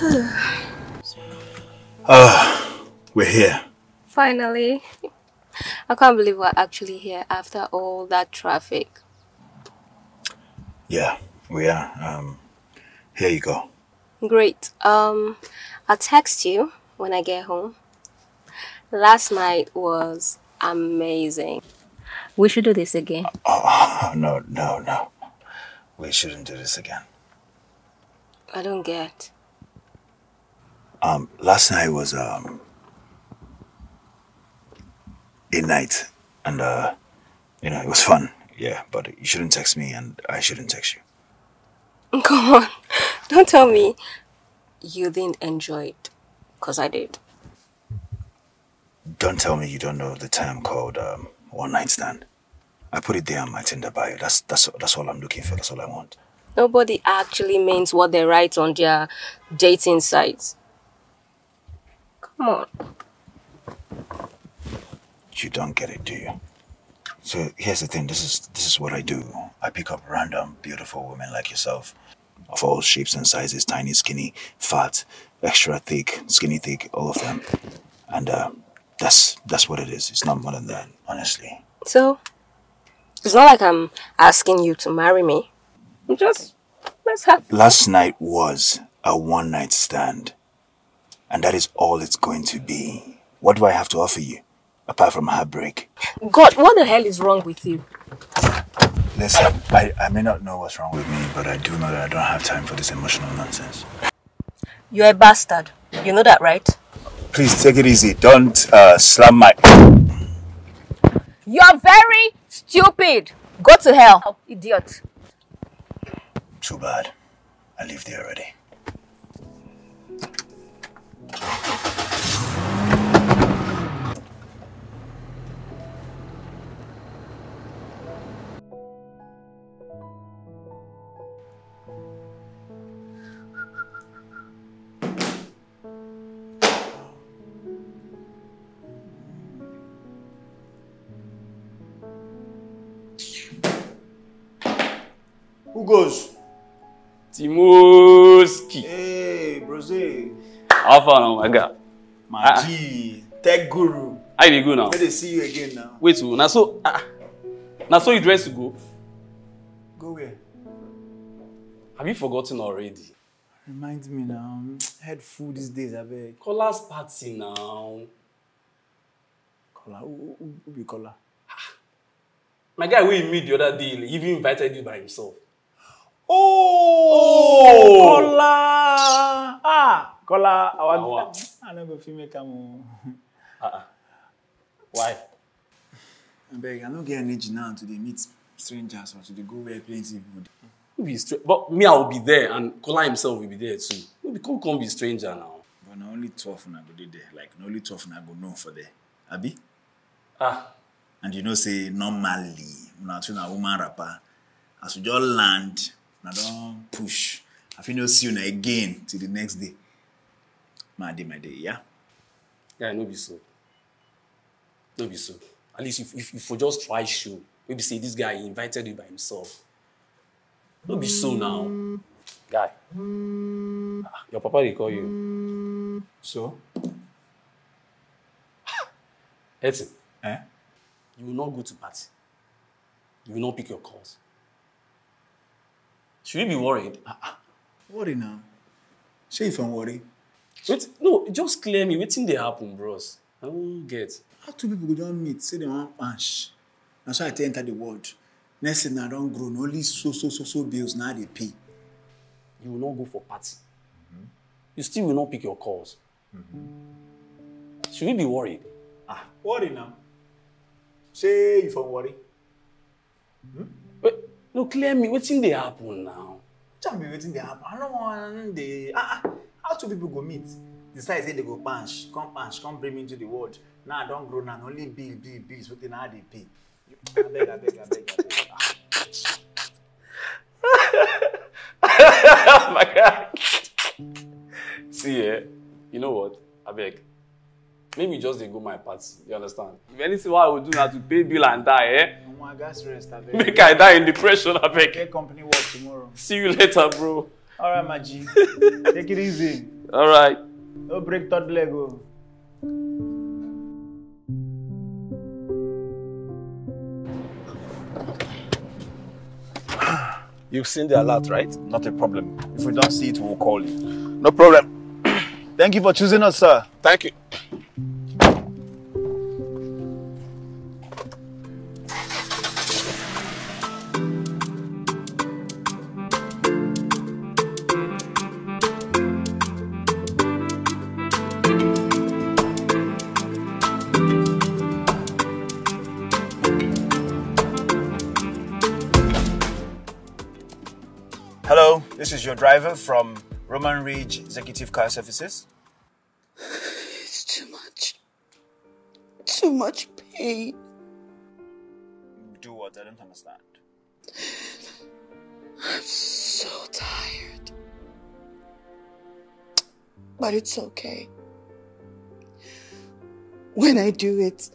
Ah, uh, we're here. Finally. I can't believe we're actually here after all that traffic. Yeah, we are. Um, here you go. Great. Um, I'll text you when I get home. Last night was amazing. We should do this again. Oh, no, no, no. We shouldn't do this again. I don't get. Um, last night was um a night, and uh, you know, it was fun. Yeah, but you shouldn't text me, and I shouldn't text you. Come on, don't tell me you didn't enjoy it, cause I did. Don't tell me you don't know the term called um, one night stand. I put it there on my Tinder bio. That's that's that's all I'm looking for. That's all I want. Nobody actually means what they write on their dating sites. Come on. You don't get it, do you? So here's the thing. This is this is what I do. I pick up random, beautiful women like yourself, of all shapes and sizes, tiny, skinny, fat, extra thick, skinny, thick, all of them, and uh, that's that's what it is. It's not more than that, honestly. So, it's not like I'm asking you to marry me. Just let's have. Last night was a one night stand, and that is all it's going to be. What do I have to offer you, apart from heartbreak? God, what the hell is wrong with you? Listen, I, I may not know what's wrong with me, but I do know that I don't have time for this emotional nonsense. You're a bastard. You know that, right? Please take it easy. Don't uh, slam my... You're very stupid. Go to hell, idiot. Too bad. I lived there already. Who goes? Timoski. Hey, Brose. How far now, my guy? My Ah. G. Tech guru. How you go now? Where they see you again now? Wait, oh, so, ah, na so you dress to go? Go where? Have you forgotten already? Remind me now. Head full these days, I beg. Kola's party now. Kola. Who, who, who be Kola? My guy you meet the other day, he even invited you by himself. Oh! Kola! Ah! Kola. I want. I never feel make am. Uh-uh. Why? I beg. I no get energy now to dey meet strangers or to dey go where plenty people. dey. Who be But me, I will be there, and Kola himself will be there too. Who be come come be stranger now? But na only twelve una go dey there. Like na only twelve una go know for there. Abi? Ah, And you know say normally una two na woman rapper. As we just land, una don push. I fit no see una again till the next day. My day, my day, yeah? guy, no be so. No be so. At least if if, if you just try show, maybe say this guy he invited you by himself. No be so now, guy. Ah, Your papa dey call you. So? Etin, Eh? you will not go to party. You will not pick your calls. Should you be worried? Worry now. Shey if I'm worry. Wait, no, just clear me. Wetin dey happen, bros? I don't get. How two people go don meet say dem wan punch? Na so I take enter the world. Next thing na don grow, na only so so so so bills na I dey pay. You will not go for party. You still will not pick your calls. Should we be worried? Ah, worry now. Shey if I'm worry. Wait, no, clear me. Wetin dey happen now? Tell me wetin dey happen. I no wan dey ah ah how two people go meet decide say they go punch come punch come bring me into the world now I don grow now na only bill bill bills wetin na I dey pay. Abeg abeg abeg abeg. Ah. oh my god. See, eh? You know what? I beg. Maybe just dey go my party. You understand? If anything what I would do now to pay bill and die, eh? Omo I gats rest abeg. Make I die in depression, I beg. Get company work tomorrow. See you later, bro. All right, my G. Take it easy. All right. No break third leg. Oh. You've seen the alert, right? Not a problem. If we don't see it, we'll call you. No problem. Thank you for choosing us, sir. Thank you. Driver from Roman Ridge Executive Car Services. It's too much. Too much pain. Do what? I don't understand. I'm so tired. But it's okay. When I do it,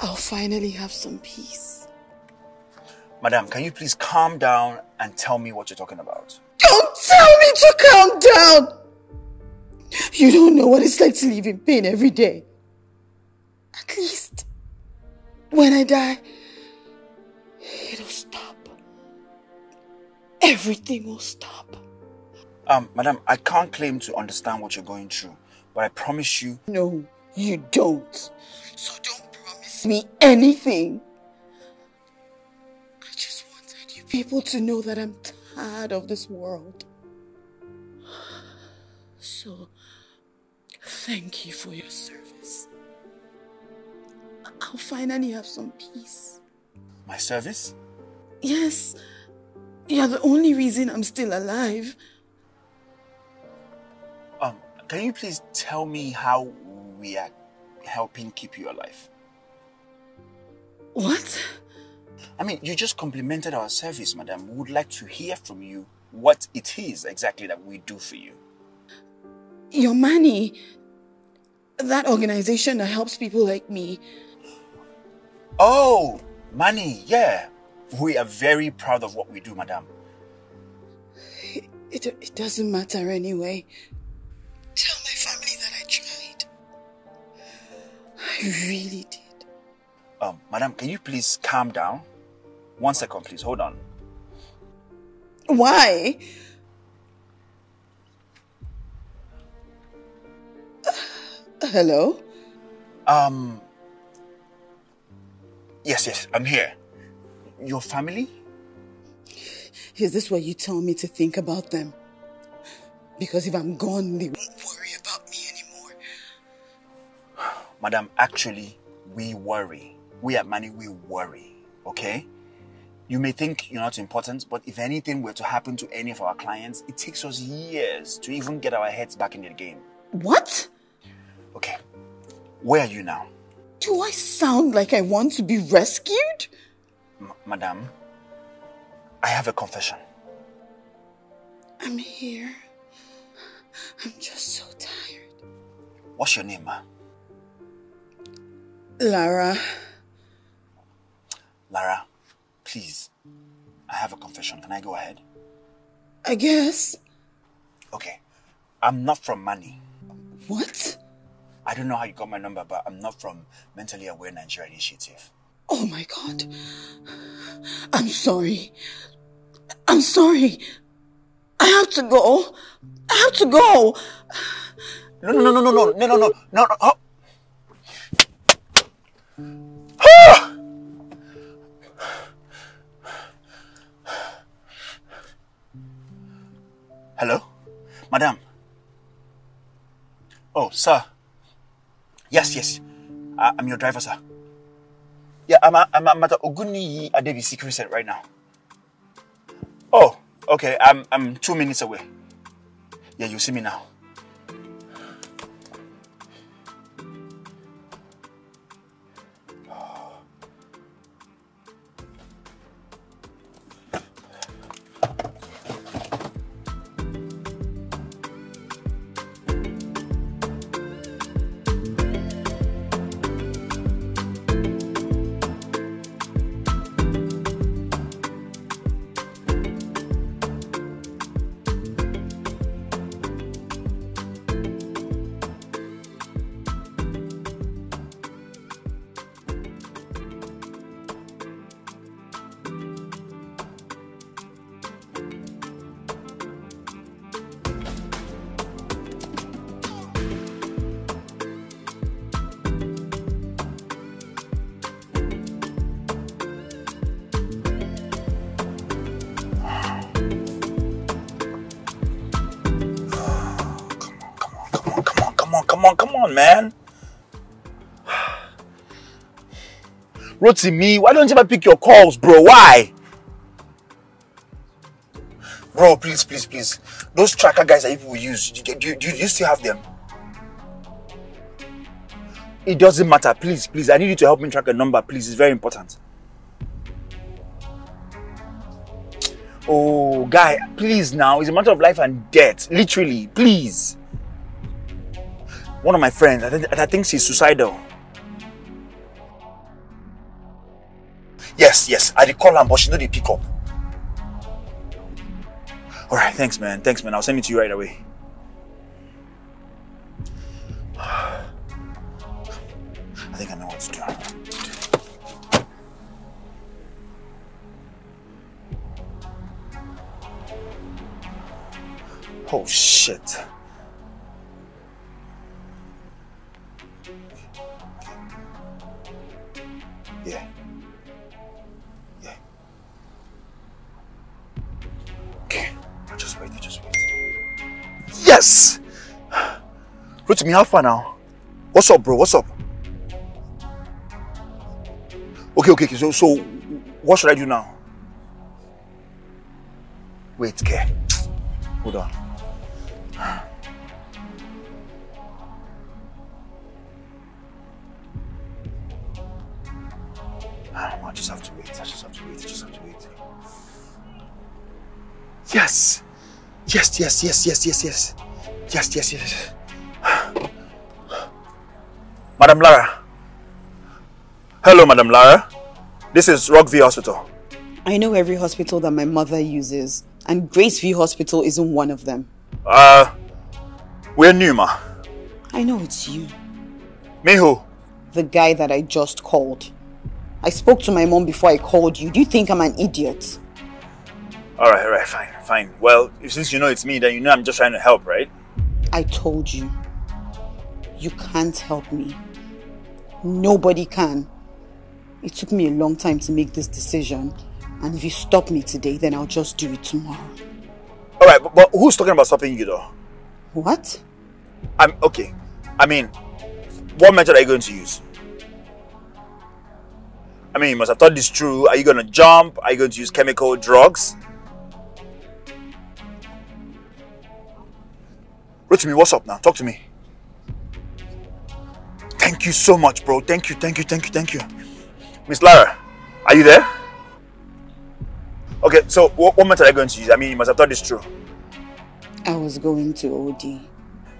I'll finally have some peace. Madam, can you please calm down and tell me what you're talking about? Don't tell me to calm down! You don't know what it's like to live in pain every day. At least, when I die, it'll stop. Everything will stop. Um, madam, I can't claim to understand what you're going through, but I promise you, No, you don't. So don't promise me anything. I just wanted you people to know that I'm tired of this world. So, thank you for your service. I'll finally have some peace. my service? Yes, you're the only reason I'm still alive. Um, can you please tell me how we are helping keep you alive? What? I mean, you just complimented our service, madam. We would like to hear from you what it is exactly that we do for you. Your MANI. That organization that helps people like me. Oh, MANI, yeah. We are very proud of what we do, madam. It, it doesn't matter anyway. Tell my family that I tried. I really did. Um, madam, can you please calm down? One second, please. Hold on. Why? Hello? Um. Yes, yes, I'm here. Your family? Is this what you tell me to think about them? Because if I'm gone, they won't worry about me anymore. Madam, actually, we worry. We at MANI, we worry. Okay? You may think you're not important, but if anything were to happen to any of our clients, it takes us years to even get our heads back in the game. What? Okay. Where are you now? Do I sound like I want to be rescued? M- Madam, I have a confession. I'm here. I'm just so tired. What's your name, ma? Lara, Lara, please. I have a confession. Can I go ahead? I guess. Okay. I'm not from MANI. What? I don't know how you got my number, but I'm not from Mentally Aware Nigeria Initiative. Oh my god. I'm sorry. I'm sorry. I have to go. I have to go. No, no, no, no, no, no, no, no, no, no, no. Oh. Hello? Madam? Oh, sir. Yes, yes. I, I'm your driver, sir. Yeah, I'm, at- I'm, uh, I'm at the Oguniyi Adebisi right now. Oh, okay. I'm, I'm two minutes away. Yeah, you see me now. Come on, come on, man. Rotimi, why don't you ever pick your calls, bro? Why? Bro, please, please, please. Those tracker guys that people use, do, do, do, do you still have them? It doesn't matter. Please, please. I need you to help me track a number, please. It's very important. Oh, guy, please now. It's a matter of life and death. Literally, please. One of my friends, I, th I think she's suicidal. Yes, yes. I did call her, but she they pick up. All right, thanks, man. Thanks, man. I'll send it to you right away. I think I know what to do. Oh, shit. Yeah. Yeah. Okay. I just wait, I just wait. Yes! Rotimi, how far now? What's up, bro? What's up? Okay, okay, okay. So, so, what should I do now? Wait, okay. Hold on. I just have to wait. I just have to wait. I just have to wait. Yes! Yes, yes, yes, yes, yes, yes. Yes, yes, yes. Madam Lara. Hello, Madam Lara. This is Rockview Hospital. I know every hospital that my mother uses, and Graceview Hospital isn't one of them. Uh, we're new, ma. I know it's you, Me who? the guy that I just called. I spoke to my mom before I called you. Do you think I'm an idiot? Alright, alright, fine, fine. Well, since you know it's me, then you know I'm just trying to help, right? I told you. You can't help me. Nobody can. It took me a long time to make this decision. And if you stop me today, then I'll just do it tomorrow. Alright, but, but who's talking about stopping you though? What? I'm okay. I mean, what method are you going to use? I mean, you must have thought this through. Are you going to jump? Are you going to use chemical drugs? Rotimi, what's up now? Talk to me. Thank you so much, bro. Thank you, thank you, thank you, thank you. Miss Lara, are you there? Okay, so what, what method are you going to use? I mean, you must have thought this through. I was going to OD.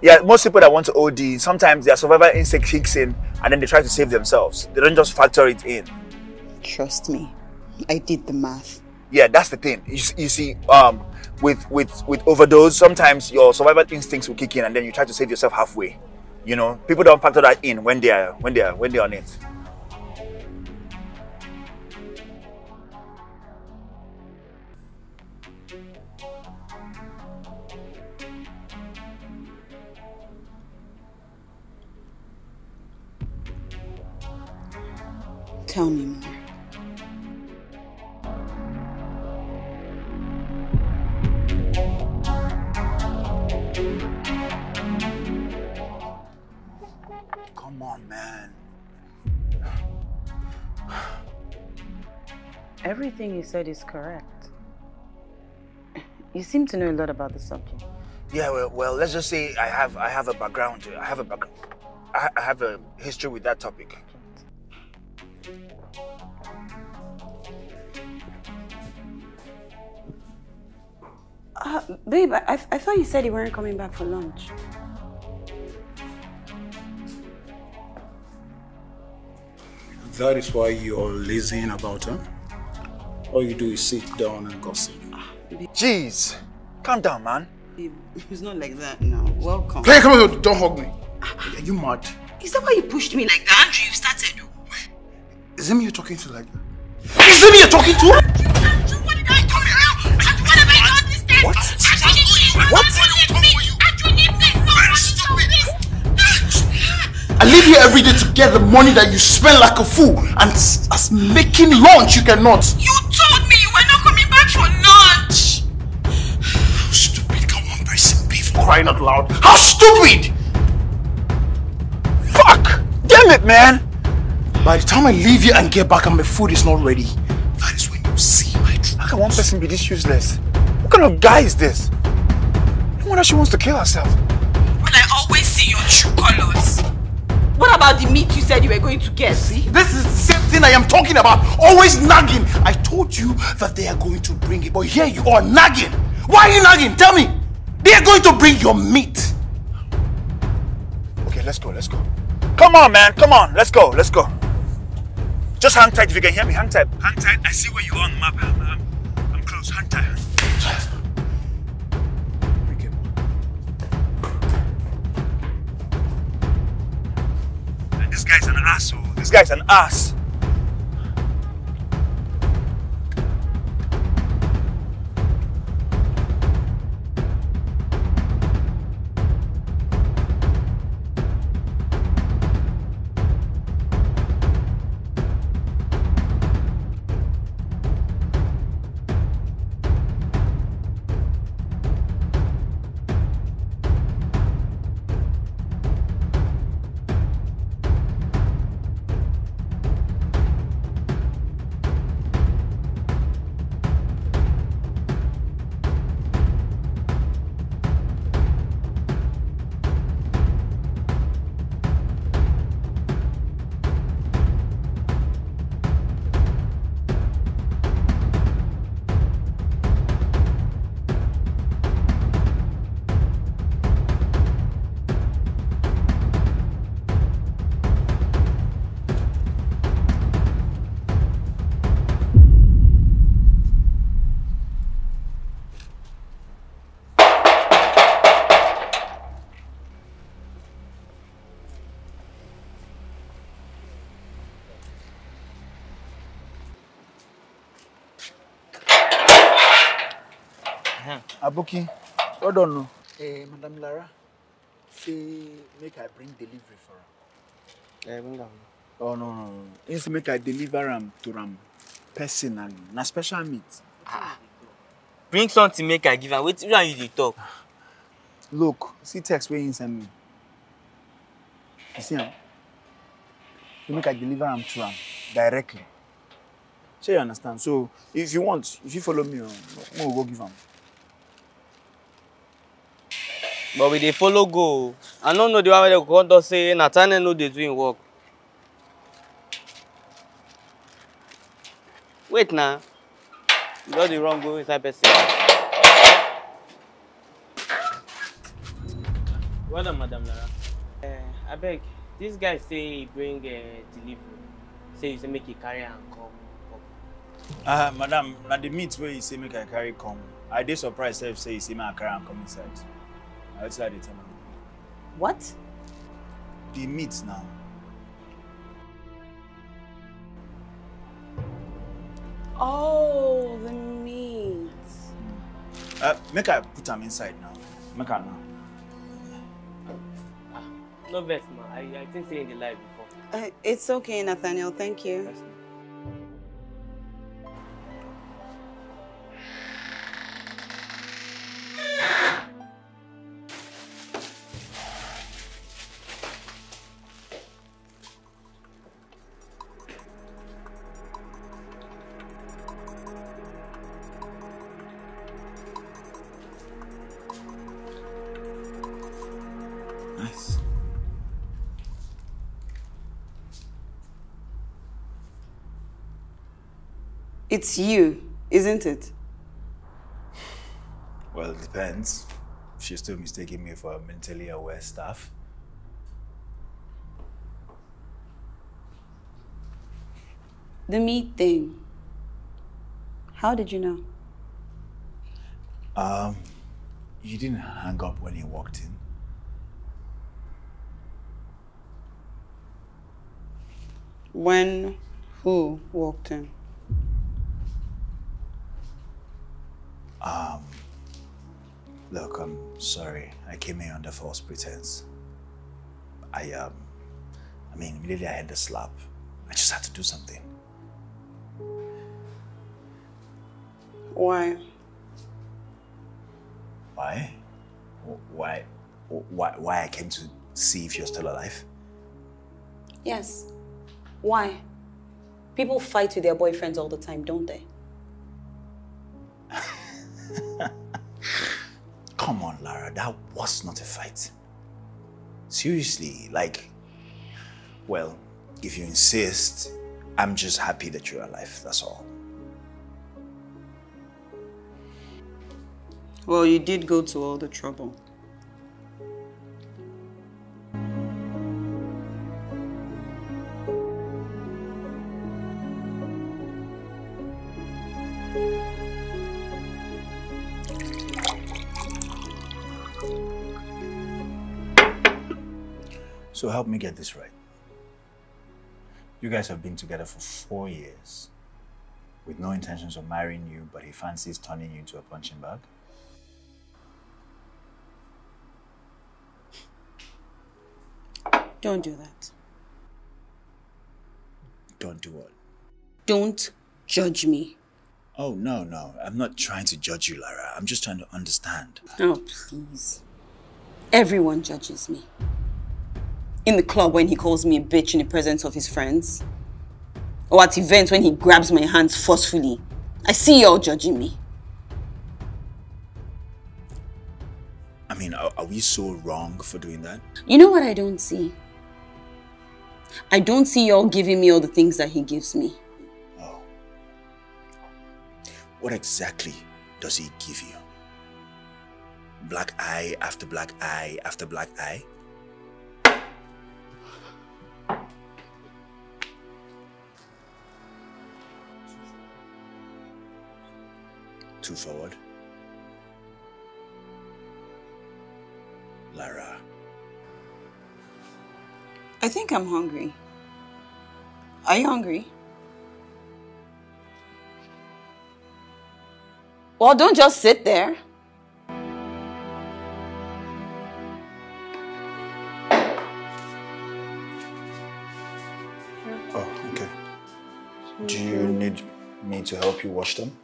Yeah, most people that want to OD, sometimes their survival instinct kicks in and then they try to save themselves. They don't just factor it in. Trust me. I did the math. Yeah, that's the thing. You, you see, um, with with with overdose, sometimes your survival instincts will kick in and then you try to save yourself halfway. You know, people don't factor that in when they are when they are when they are on it. Tell me more. Everything you said is correct. You seem to know a lot about the subject. Yeah, well, well, let's just say I have I have a background. I have a back, I, I have a history with that topic. Uh, babe, I, I thought you said you weren't coming back for lunch. That is why you're lazying about her. All you do is sit down and gossip. Jeez, calm down, man. Babe, It's not like that now. Welcome. Hey, come on, don't hug me. Are you mad? Is that why you pushed me like that? Andrew, you started. Is it me you're talking to like that? Is it me you're talking to? What did I come here? What have I done this time? What? What? I live here every day to get the money that you spend like a fool, and as making lunch you cannot. You told me you were not coming back for lunch. How stupid can one person be for crying out loud? How stupid! Fuck! Damn it, man! By the time I leave here and get back and my food is not ready, that is when you see my true How can one person be this useless? What kind of guy is this? No wonder she wants to kill herself. When I always see your true colors. What about the meat you said you were going to get? See? This is the same thing I am talking about. Always nagging. I told you that they are going to bring it, but here you are nagging. Why are you nagging? Tell me. They are going to bring your meat. Okay, let's go, let's go. Come on, man, come on, let's go, let's go. Just hang tight if you can hear me. Hang tight, hang tight. I see where you are on the map. I'm, I'm, I'm close. Hang tight. Guy's an asshole. This guy's an ass. Abuki, what on no? Eh, Madam Lara, say make I bring delivery for her. Eh, bring am. Oh no no. He say make I deliver am to am personally. Na special meat. Bring something make I give am. Wetin you and you dey talk? Look, see text wey he send me. You see am? Say make I deliver am to am directly. Shey you understand? So if you want, if you follow me, oh, mo go give am. But we dey follow go. I no know the one wey dem go come talk say Nathaniel no dey do im work. Wait na. You just dey run go inside person. Well done, Madam Lara. Uh, abeg, dis guy say he bring uh, delivery. Say you say make he carry am come. Ah, madam, na the meat wey you say make I carry come. I dey surprised sef say you say make I carry am come inside. Na wetin I dey tell am. What? The meat now. Oh, the meat. Uh, make I put them inside now. Make I now. No vex ma, I, I think say in the live before. Uh, it's okay, Nathaniel. Thank you. It's you, isn't it? Well, it depends. She's still mistaking me for a mentally aware staff. The meat thing. How did you know? Um, you didn't hang up when you walked in. When who walked in? Um, look, I'm sorry. I came here under false pretense. I, um, I mean, immediately I had the slap. I just had to do something. Why? Why? Why? Why? Why I came to see if you're still alive? Yes. Why? People fight with their boyfriends all the time, don't they? Come on, Lara, that was not a fight. Seriously, like, well, if you insist, I'm just happy that you're alive, that's all. Well, you did go to all the trouble. So help me get this right. You guys have been together for four years with no intentions of marrying you, but he fancies turning you into a punching bag? Don't do that. Don't do what? Don't judge me. Oh, no, no. I'm not trying to judge you, Lara. I'm just trying to understand. Oh, please. Everyone judges me. In the club when he calls me a bitch in the presence of his friends. Or at events when he grabs my hands forcefully. I see you all judging me. I mean, are, are we so wrong for doing that? You know what I don't see? I don't see y'all giving me all the things that he gives me. Oh. What exactly does he give you? Black eye after black eye after black eye? Two forward. Lara. I think I'm hungry. Are you hungry? Well, don't just sit there. Oh, okay. Do you need me to help you wash them?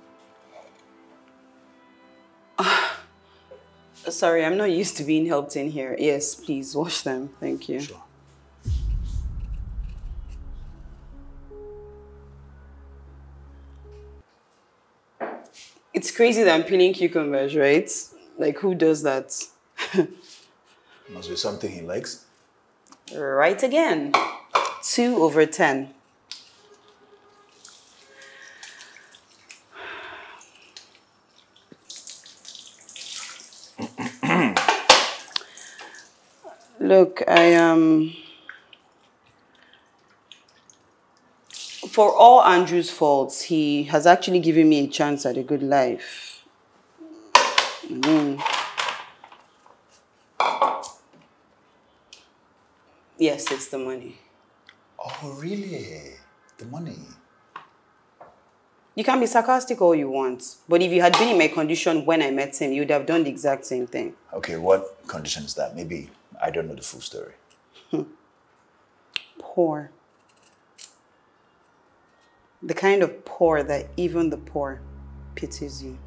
Sorry, I'm not used to being helped in here. Yes, please wash them. Thank you. Sure. It's crazy that I'm peeling cucumbers, right? Like, who does that? Must be something he likes. Right again. Two over ten. Look, I um for all Andrew's faults, he has actually given me a chance at a good life. Mm. Yes, it's the money. Oh, really? The money? You can be sarcastic all you want, but if you had been in my condition when I met him, you would have done the exact same thing. Okay, what condition is that? Maybe I don't know the full story. Poor. The kind of poor that even the poor pities you.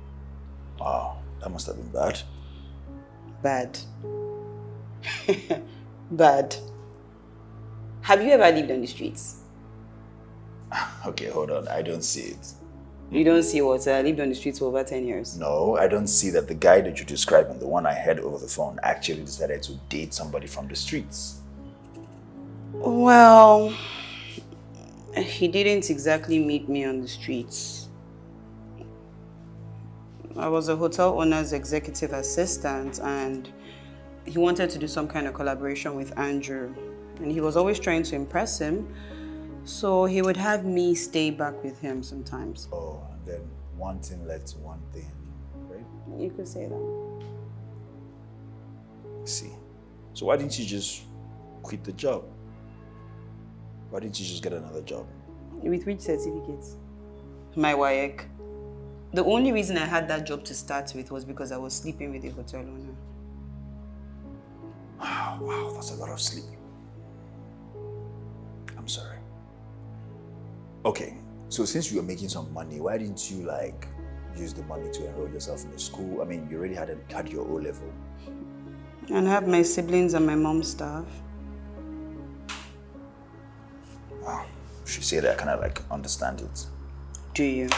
Wow, that must have been bad. Bad. Bad. Have you ever lived on the streets? Okay, hold on. I don't see it. You don't see what I uh, lived on the streets for over 10 years. No, I don't see that the guy that you described and the one I heard over the phone actually decided to date somebody from the streets. Well, he didn't exactly meet me on the streets. I was a hotel owner's executive assistant and he wanted to do some kind of collaboration with Andrew. And he was always trying to impress him. So he would have me stay back with him sometimes. Oh, and then one thing led to one thing, right? You could say that. See. So why didn't you just quit the job? Why didn't you just get another job? With which certificates? My WAEC. The only reason I had that job to start with was because I was sleeping with a hotel owner. Wow, wow, that's a lot of sleep. I'm sorry. Okay, so since you were making some money, why didn't you like use the money to enroll yourself in a school? I mean, you already had a, had your O level. And have my siblings and my mom's stuff. if ah, you say that, I kind of like understand it. Do you?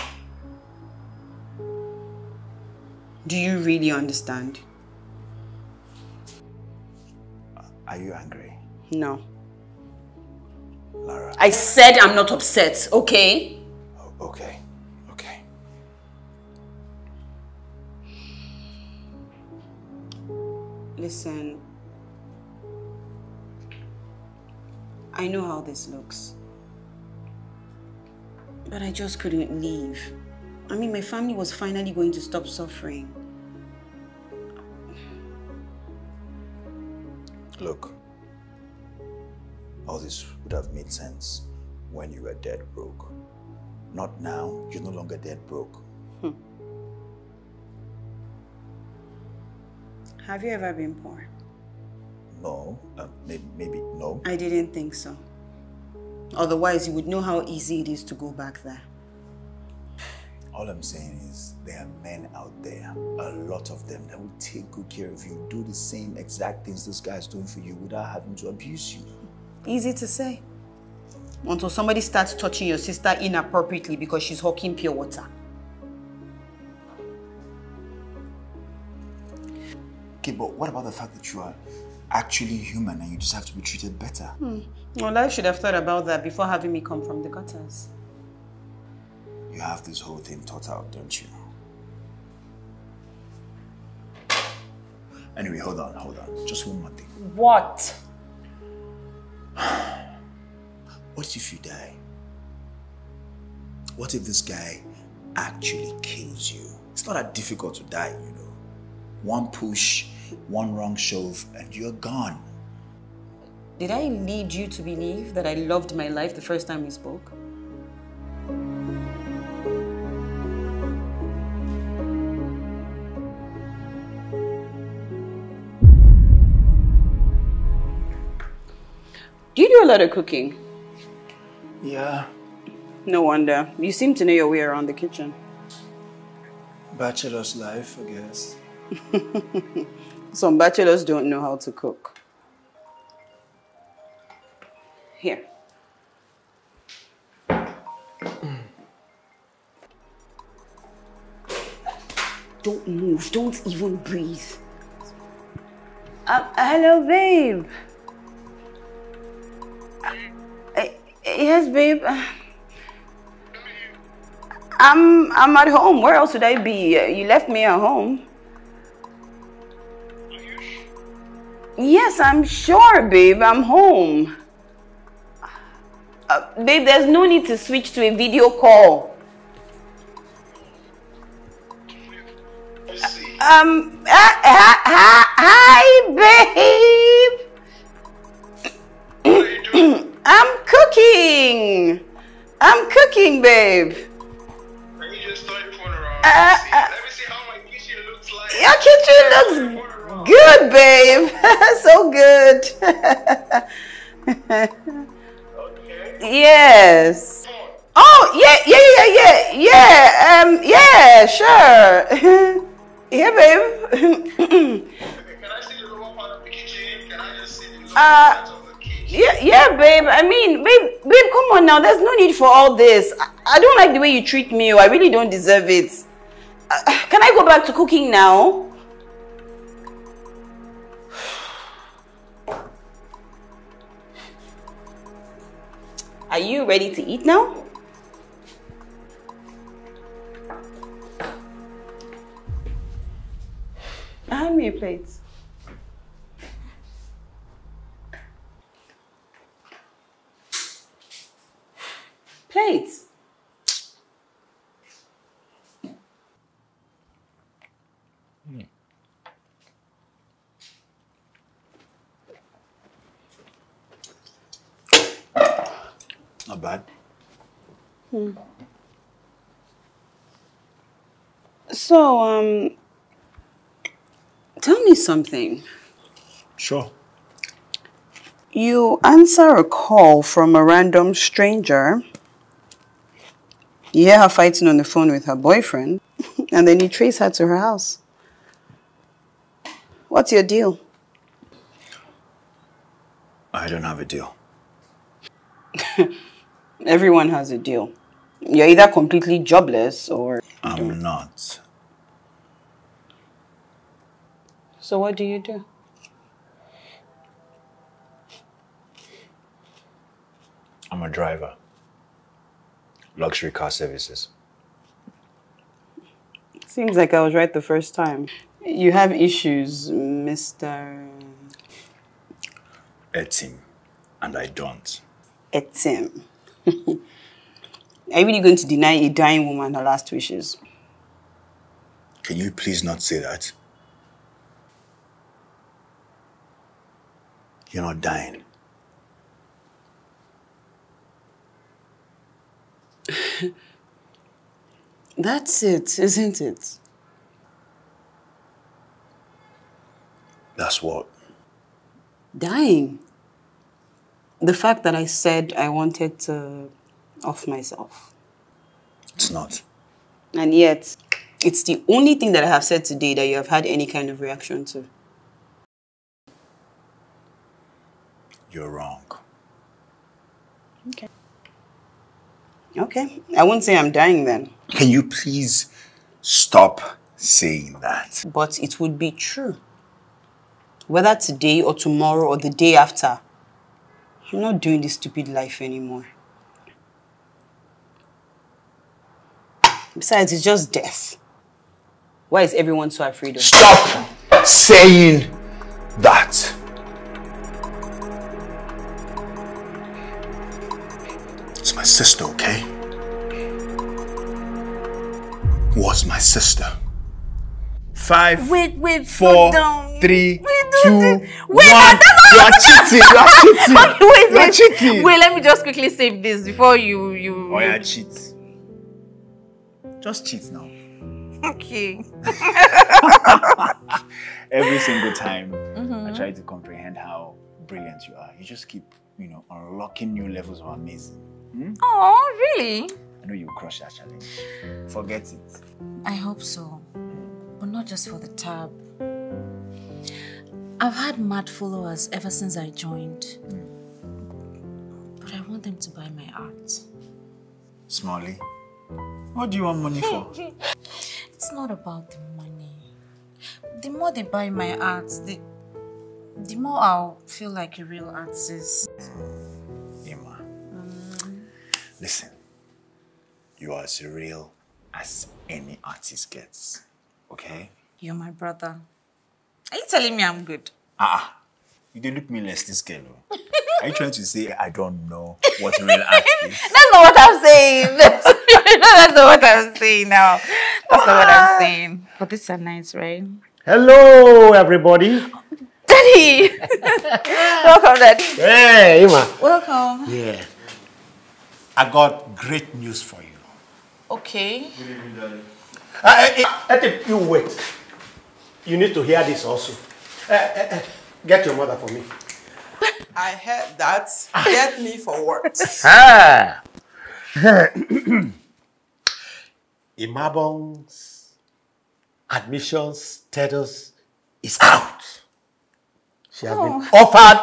Do you really understand? Are you angry, No. Lara? I said I'm not upset, okay? Oh, okay, okay. Listen. I know how this looks. But I just couldn't leave. I mean, my family was finally going to stop suffering. Look, all this would have made sense when you were dead broke. Not now, you're no longer dead broke. Have you ever been poor? No, uh, maybe, maybe no. I didn't think so. Otherwise, you would know how easy it is to go back there. All I'm saying is there are men out there, a lot of them, that will take good care of you, do the same exact things this guy's doing for you without having to abuse you. Easy to say. Until somebody starts touching your sister inappropriately because she's hawking pure water. Okay, but what about the fact that you are actually human and you just have to be treated better? Hmm. Well, I should have thought about that before having me come from the gutters. You have this whole thing thought out, don't you? Anyway, hold on, hold on. Just one more thing. What? What if you die? What if this guy actually kills you? It's not that difficult to die, you know. One push, one wrong shove, and you're gone. Did I lead you to believe that I loved my life the first time we spoke? Do you do a lot of cooking? Yeah, No wonder. You seem to know your way around the kitchen. bachelor's life, I guess. Some bachelors don't know how to cook. Here. Don't move. Don't even breathe. Uh, hello, babe. Yes, babe. Uh, I'm I'm at home. Where else would I be? Uh, You left me at home. Yes, I'm sure, babe. I'm home. Uh, babe, there's no need to switch to a video call. Um, uh, hi, hi, babe. I'm cooking. I'm cooking, babe. Can you just turn your phone around? Uh, see, uh, let me see how my kitchen looks like. Your kitchen looks good, babe. so good. yes. Oh, yeah, yeah, yeah, yeah, yeah. Um, yeah, sure. yeah, babe. Can I see the lower part of the kitchen? Can I just see the lower Uh, yeah, yeah, babe. I mean, babe, babe, come on now. There's no need for all this. I, I don't like the way you treat me. oh. I really don't deserve it. Uh, can I go back to cooking now? Are you ready to eat now? Hand me a plate. Plate. Not bad. So, um, tell me something. Sure. You answer a call from a random stranger. You hear her fighting on the phone with her boyfriend, and then you trace her to her house. What's your deal? I don't have a deal. Everyone has a deal. You're either completely jobless or. I'm not. So what do you do? I'm a driver. Luxury car services. Seems like I was right the first time. You have issues, Mr. Etim. And I don't. Etim. Are you really going to deny a dying woman her last wishes? Can you please not say that? You're not dying. That's it, isn't it? That's what. Dying. The fact that I said I wanted to off myself. It's not. And yet, it's the only thing that I have said today that you have had any kind of reaction to. You're wrong. Okay. Okay. I won't say I'm dying then. Can you please stop saying that? But it would be true. Whether today or tomorrow or the day after, I'm not doing this stupid life anymore. Besides, it's just death. Why is everyone so afraid of Stop saying that. It's my sister, okay? Was my sister. Five, Wait, wait, four, down. three, Wait, two, wait, one. You are cheating. You are cheating. okay, wait, You are wait. cheating. Wait, let me just quickly save this before you you. Oh yeah, cheat. Just cheat now. Okay. Every single time Mhm. I try to comprehend how brilliant you are, you just keep, you know, unlocking new levels of amazing. Hmm? Oh, really? I know you'll crush that challenge. Forget it. I hope so. But not just for the tab. I've had mad followers ever since I joined. But I want them to buy my art. Smalley, what do you want money for? It's not about the money. The more they buy my art, the, the more I'll feel like a real artist. Ima, listen. You are as real as any artist gets. Okay? You're my brother. Are you telling me I'm good? Ah, you did look me less this girl. oh. Are you trying to say I don't know what real art is? That's not what I'm saying. That's, that's not what I'm saying now. That's not what I'm saying. But these are nice, right? Hello, everybody. Daddy! Welcome, Daddy. Hey, Ima. Welcome. Yeah. I got great news for you. Okay. Uh, uh, uh, you wait. You need to hear this also. Uh, uh, uh, get your mother for me. I heard that. Get me for what? Ah. Imabong's admission status is out. She has been offered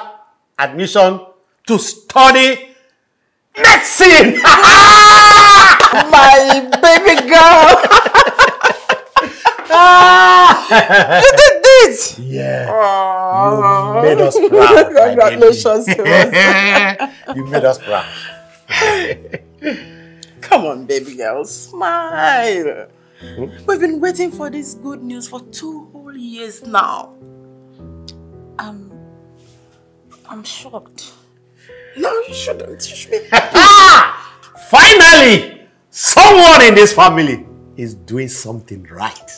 admission to study medicine. My baby girl. you did this. Yeah. Oh. You made us proud. Congratulations to us. you made us proud. Come on, baby girl, smile. We've been waiting for this good news for two whole years now. Um, I'm shocked. No, you shouldn't. You should be Ah! Finally, someone in this family is doing something right.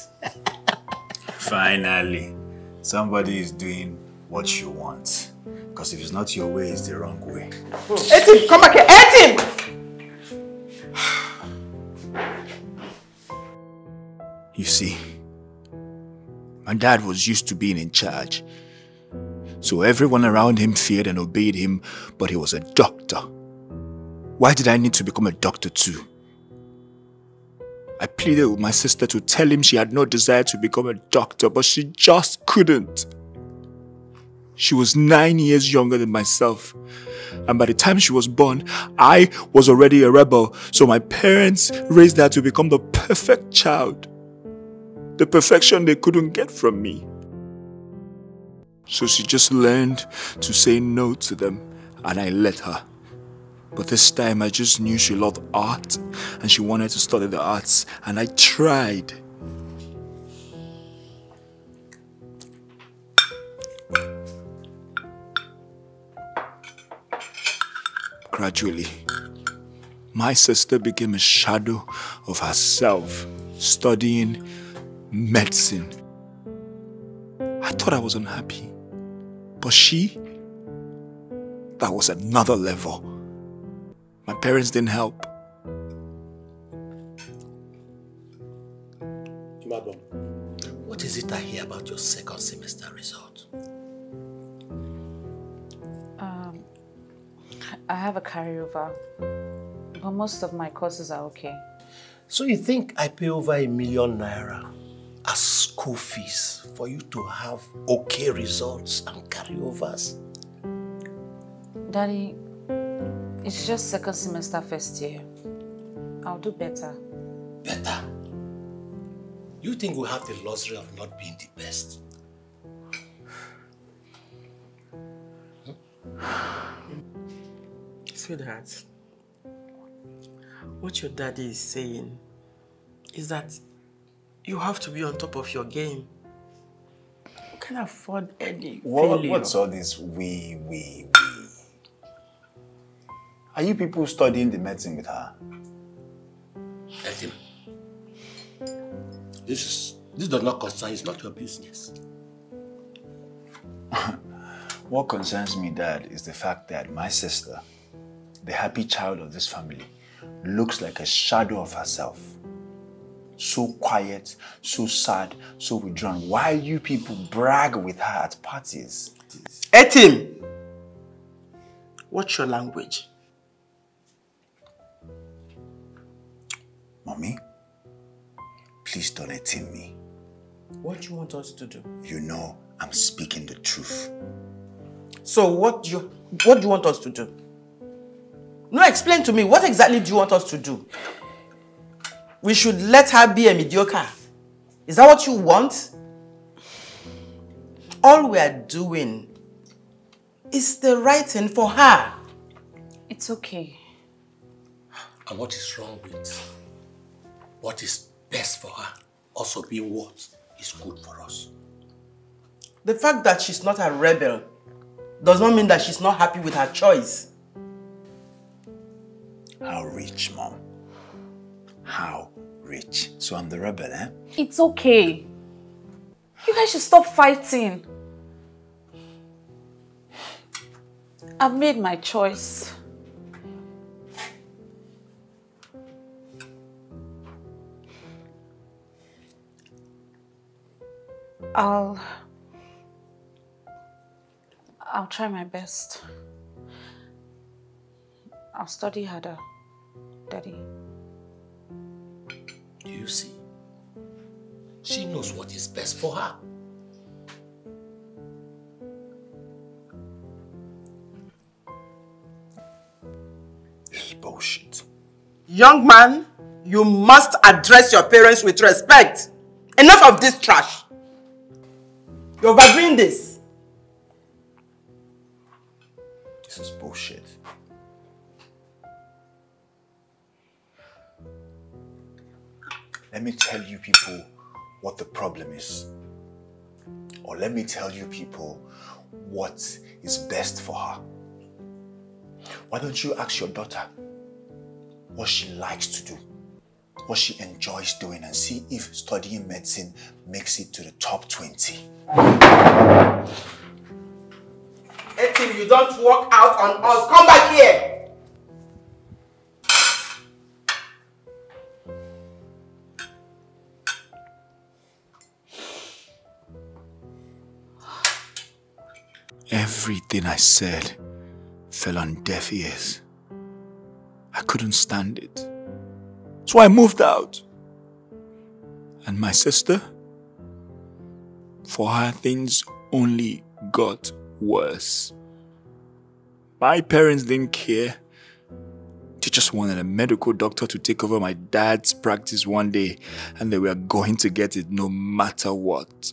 Finally, somebody is doing what you want. Because if it's not your way, it's the wrong way. Etim, come back here. Etim! You see, my dad was used to being in charge. So everyone around him feared and obeyed him, but he was a doctor. Why did I need to become a doctor too? I pleaded with my sister to tell him she had no desire to become a doctor, but she just couldn't. She was nine years younger than myself. And by the time she was born, I was already a rebel. So my parents raised her to become the perfect child. The perfection they couldn't get from me. So she just learned to say no to them, and I let her. But this time I just knew she loved art and she wanted to study the arts, and I tried. Gradually, my sister became a shadow of herself, studying medicine. I thought I was unhappy, but she, that was another level. My parents didn't help. Madam, what is it I hear about your second semester result? Um, I have a carryover, but most of my courses are okay. So you think I pay over a million naira as school fees for you to have okay results and carryovers? Daddy, it's just second semester first year. I'll do better. Better? You think we have the luxury of not being the best? Sweetheart, what your daddy is saying is that you have to be on top of your game. You can't afford any What, failure. what's all this we, we, we? Are you people studying the medicine with her? Let him. This is this does not concern. It's not your business. What concerns me, Dad, is the fact that my sister, the happy child of this family, looks like a shadow of herself. So quiet, so sad, so withdrawn. Why you people brag with her at parties? Etim! What's your language? Mommy, please don't let me. What do you want us to do? You know I'm speaking the truth. So what do you what do you want us to do? No, explain to me. What exactly do you want us to do? We should let her be a mediocre. Is that what you want? All we are doing is the right thing for her. It's okay. And what is wrong with what is best for her also being what is good for us? The fact that she's not a rebel does not mean that she's not happy with her choice. How rich, Mom? How rich? So I'm the rebel, eh? It's okay. You guys should stop fighting. I've made my choice. I'll... I'll try my best. I'll study harder, Daddy. Do you see? She knows what is best for her. This is bullshit. Young man, you must address your parents with respect. Enough of this trash. You're overdoing this. This is bullshit. Let me tell you people what the problem is. Or let me tell you people what is best for her. Why don't you ask your daughter what she likes to do, what she enjoys doing, and see if studying medicine makes it to the top 20? Etim, you don't walk out on us. Come back here. Everything I said fell on deaf ears. I couldn't stand it. So I moved out. And my sister? For her, things only got worse. My parents didn't care. They just wanted a medical doctor to take over my dad's practice one day, and they were going to get it no matter what.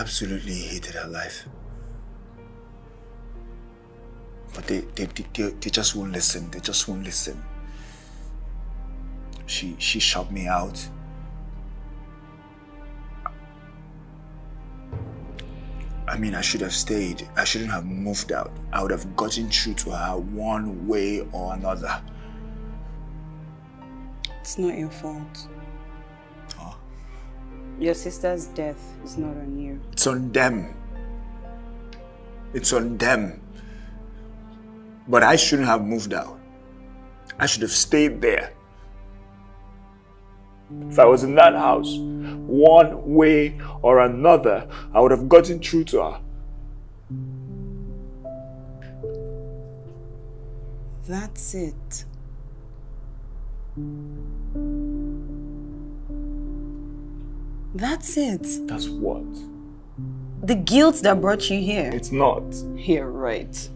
Absolutely hated her life. But they, they, they, they, just won't listen. They just won't listen. She, she shut me out. I mean, I should have stayed. I shouldn't have moved out. I would have gotten through to her one way or another. It's not your fault. Your sister's death is not on you. It's on them. It's on them. But I shouldn't have moved out. I should have stayed there. If I was in that house, one way or another, I would have gotten through to her. That's it. That's it. That's what? The guilt that brought you here. It's not. You're right.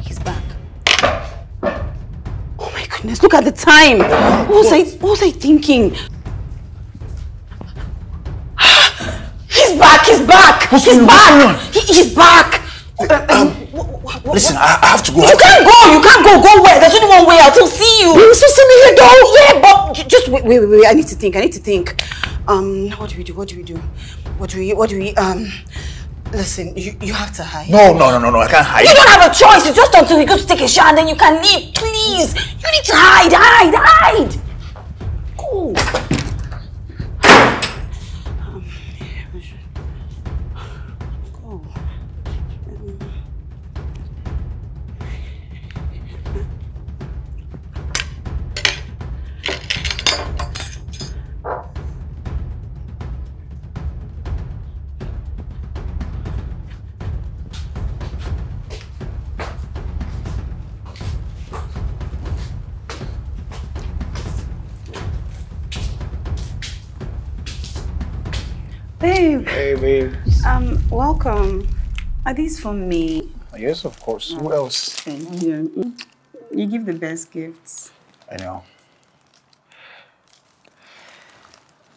He's back. Oh my goodness, look at the time. What was I, what was I thinking? He's back, he's back. What's he's back. He- he's back. Listen, I, I have to go. You can't go. You can't go. Go where? There's only one way out. He'll see you. He's supposed to be here, though. Yeah, but just wait, wait, wait, wait. I need to think. I need to think. Um, what do we do? What do we do? What do we? What do we? Um, listen. You you have to hide. No, no, no, no, no. I can't hide. You don't have a choice. It's just until he goes to take a shower, and then you can leave. Please. You need to hide. Hide. Hide. Go. Welcome. Are these for me? Oh, yes, of course. Who oh, else? Thank you. You give the best gifts. I know.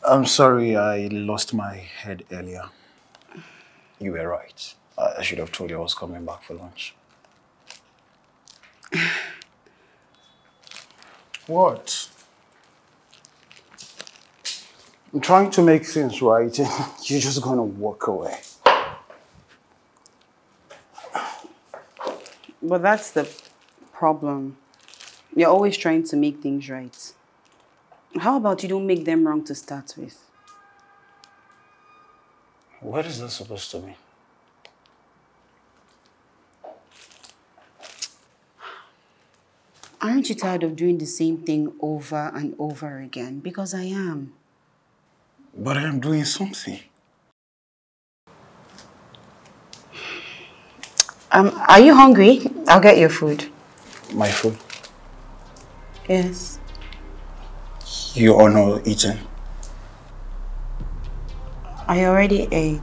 I'm sorry I lost my head earlier. You were right. I should have told you I was coming back for lunch. what? I'm trying to make things right. You're just gonna walk away. But that's the problem. You're always trying to make things right. How about you don't make them wrong to start with? What is that supposed to mean? Aren't you tired of doing the same thing over and over again? Because I am. But I am doing something. Um, are you hungry? I'll get your food. My food. Yes. You are not eating. I already ate.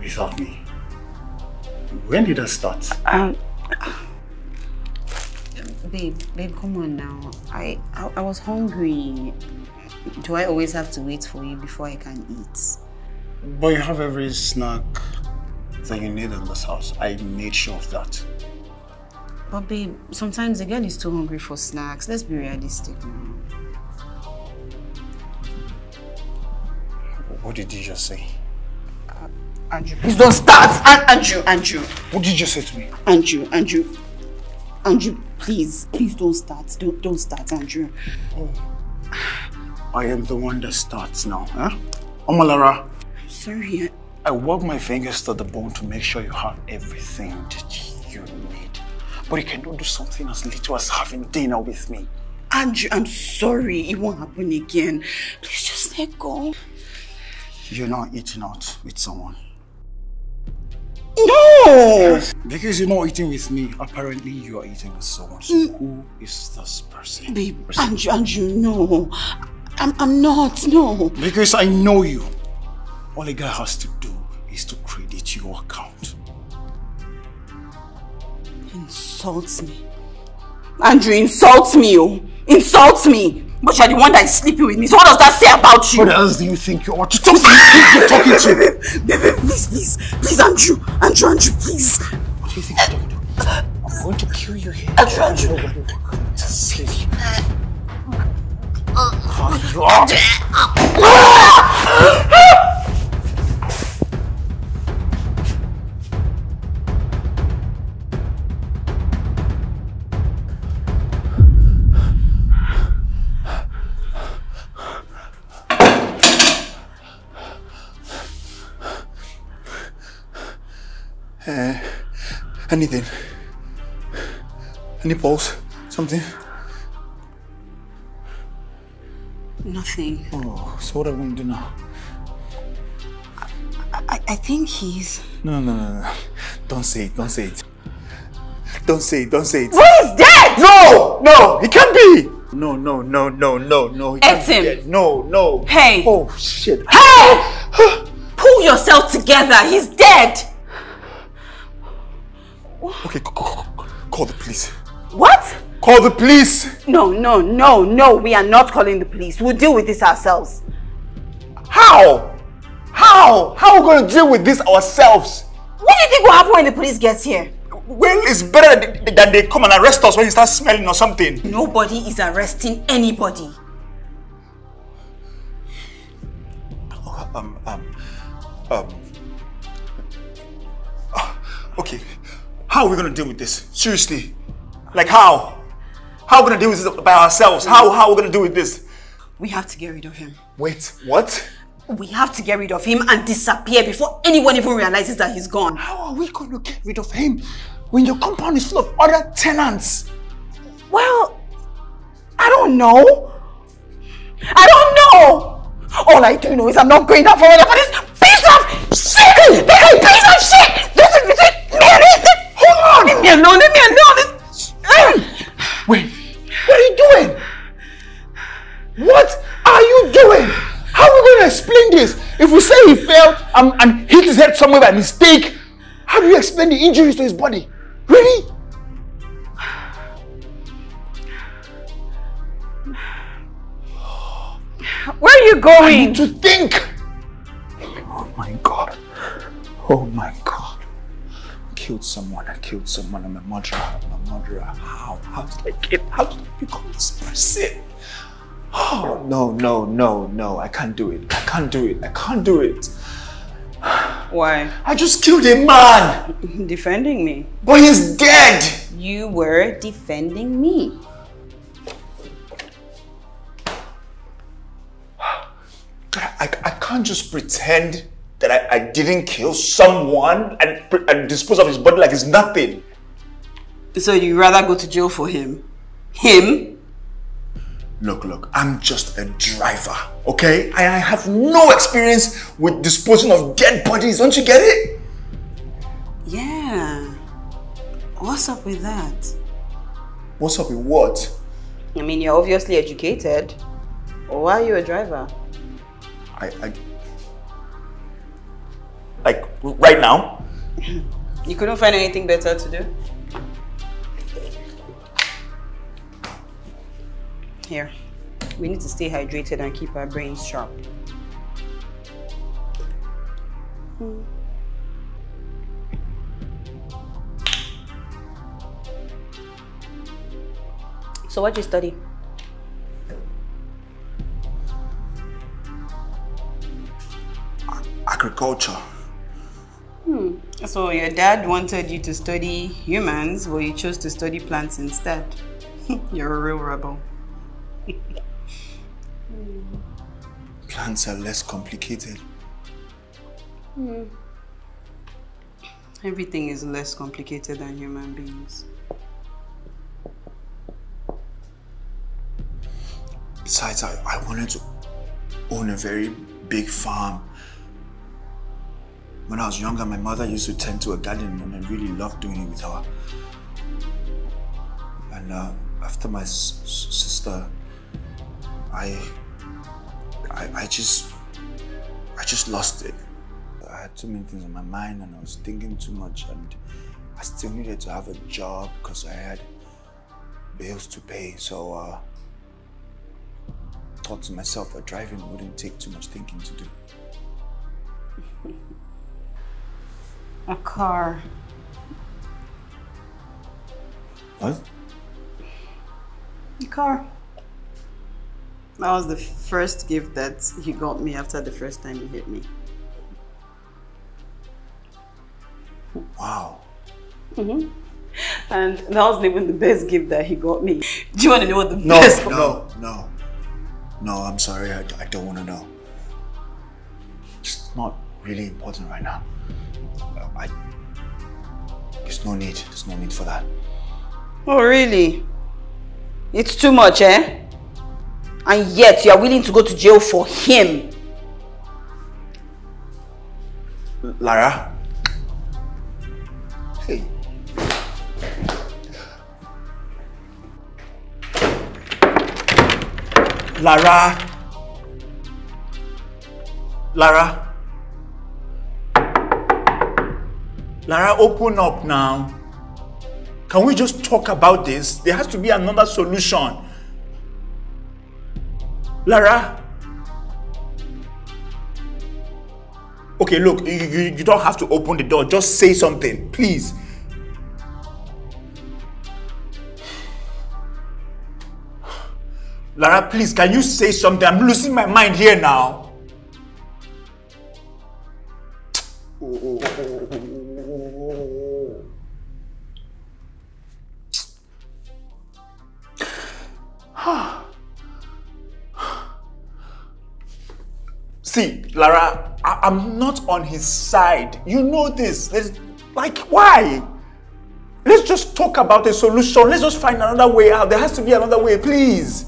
Without me. When did I start? Um, babe, babe, come on now. I, I, I was hungry. Do I always have to wait for you before I can eat? But you have every snack that you need in this house. I made sure of that. But babe, sometimes the girl is too hungry for snacks. Let's be realistic now. What did you just say? Uh, Andrew, please don't start! Andrew, Andrew. What did you say to me? Andrew, Andrew. Andrew, please, please don't start. Don't, don't start, Andrew. Oh. I am the one that starts now, huh? Omolara. I'm sorry. I- work my fingers to the bone to make sure you have everything that you need. But you cannot do something as little as having dinner with me. Andrew, I'm sorry. It won't happen again. Please just let go. You're not eating out with someone. No! Because you're not eating with me, apparently you are eating with someone. So mm. who is this person? Babe, Andrew, Andrew, no. I'm, I'm not, no. Because I know you. All a guy has to do is to credit your account. Insults me. Andrew insults me, oh. Insults me. But you're the one that is sleeping with me. So what does that say about you? What else do you think you are? To talk to you think you're talking to? Babe, babe, please, please. Please, Andrew. Andrew, Andrew, please. What do you think you're talking to? I'm going to kill you here. Andrew, Andrew. To save you. Uh, anything? Any pulse? Something? Nothing. Oh, so what are we going to do now? I, I think he's... No, no, no, no. Don't say it, don't say it. Don't say it, don't say it. Well, he's dead! No! No! He can't be! No, no, no, no, no, no. He can't Eat be him. dead. No, no. Hey! Oh, shit. Hey! Pull yourself together. He's dead. Okay, c- c- c- call the police. What? Call the police! No, no, no, no. We are not calling the police. We'll deal with this ourselves. How? How? How are we going to deal with this ourselves? What do you think will happen when the police gets here? Well, it's better than- than they come and arrest us when you start smelling or something. Nobody is arresting anybody. Um, um, um. ah, Okay, how are we gonna deal with this? Seriously, like how? How are we gonna deal with this by ourselves? How how are we gonna deal with this? We have to get rid of him. Wait, what? We have to get rid of him and disappear before anyone even realizes that he's gone. How are we going to get rid of him when your compound is full of other tenants? Well, I don't know. I don't know. All I do know is I'm not going down for for this piece of shit. This piece of shit. This is between me and. Hold on. Leave me alone. Leave me alone. This- Wait, what are you doing? What are you doing? How are we going to explain this? If we say he fell and, and hit his head somewhere by mistake, how do you explain the injuries to his body? Really? Where are you going? I need to think. Oh my god. Oh my god. I killed someone. I killed someone. I'm a murderer. I'm a murderer. How? How did I get? How did I become this person? Oh no, no, no, no. I can't do it. I can't do it. I can't do it. Why? I just killed a man. Defending me. But he's dead. You were defending me. I, I can't just pretend that I, I didn't kill someone and, and dispose of his body like it's nothing. So you'd rather go to jail for him? Him? Look, look, I'm just a driver, okay? I, I have no experience with disposing of dead bodies, don't you get it? Yeah. What's up with that? What's up with what? I mean, you're obviously educated. Why are you a driver? I, I... Like, right now? You couldn't find anything better to do? Here. We need to stay hydrated and keep our brains sharp. Hmm. So what do you study? Agriculture. Hmm. So your dad wanted you to study humans, but you chose to study plants instead. You're a real rebel. Plants are less complicated. Hmm. Everything is less complicated than human beings. Besides, I, I wanted to own a very big farm. When I was younger, my mother used to tend to a garden and I really loved doing it with her. And uh, after my sister, I, I, I just, I just lost it. I had too many things on my mind and I was thinking too much and I still needed to have a job because I had bills to pay. So, uh, thought to myself that driving wouldn't take too much thinking to do. A car. What? A car. That was the first gift that he got me after the first time he hit me. Wow. hmm And that wasn't even the best gift that he got me. Do you want to know what the No, best No, no, no. No, I'm sorry. I, I don't want to know. It's not really important right now. I. There's no need. There's no need for that. Oh, really? It's too much, eh? And yet you are willing to go to jail for him. Lara? Hey. Lara? Lara? Lara, open up now. Can we just talk about this? There has to be another solution. Lara? Okay, look, you, you, you don't have to open the door. Just say something, please. Lara, please, can you say something? I'm losing my mind here now. See, Lara, I- I'm not on his side. You know this. There's, like, why? Let's just talk about a solution. Let's just find another way out. There has to be another way, please.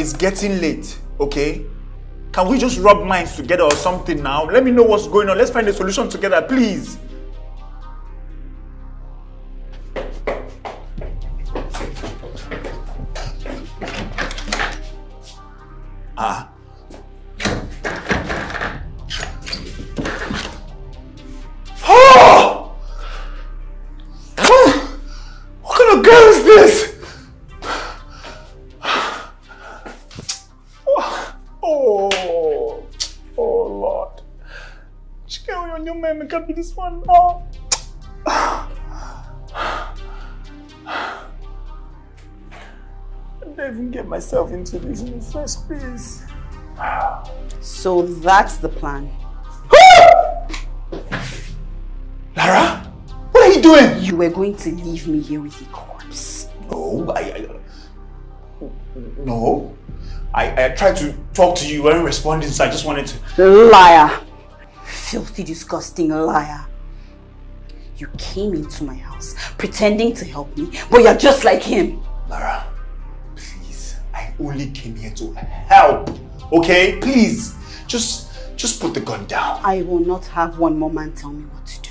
It's getting late, okay? Can we just rub minds together or something now? Let me know what's going on. Let's find a solution together, please. Myself into this in the first place. So that's the plan. Lara, what are you doing? You were going to leave me here with a corpse. No, I, I no. I, I tried to talk to you, you weren't responding, so I just wanted to. Liar. Filthy, disgusting liar. You came into my house pretending to help me, but you're just like him. Lara, please. I only came here to help. Okay? Please. Just just put the gun down. I will not have one more man tell me what to do.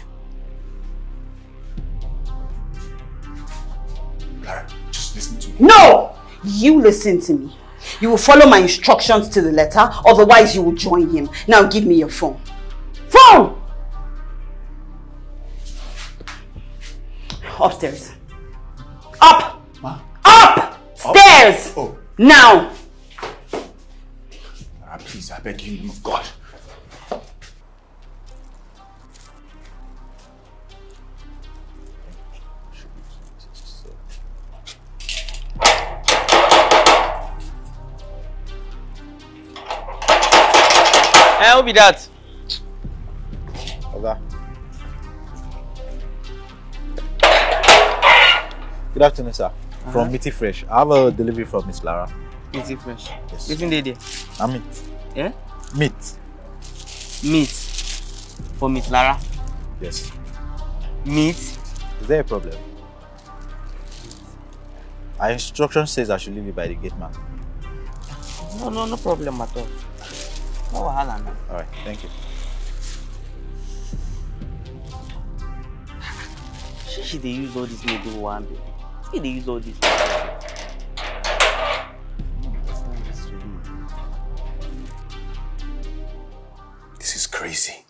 Lara, just listen to me. No! You listen to me. You will follow my instructions to the letter, otherwise you will join him. Now give me your phone. Phone! Upstairs. Up! Ma? Up! Stairs! Oh. Now! Lara, please, I beg you, in the name of God. Eh, who be that? Oga. Good afternoon, sir. From Uh-huh. Mitty Fresh. I have a delivery from Miss Lara. Easy fresh. Yes. Wetin dey there? I meat. Eh? Meat. Meat. For Miss Lara. Yes. Meat. Is there a problem? Our instruction says I should leave it by the gate man. No, no, no problem at all. No wahala na. Alright, thank you. She she dey use all this wey do one baby. She dey use all this. This is crazy.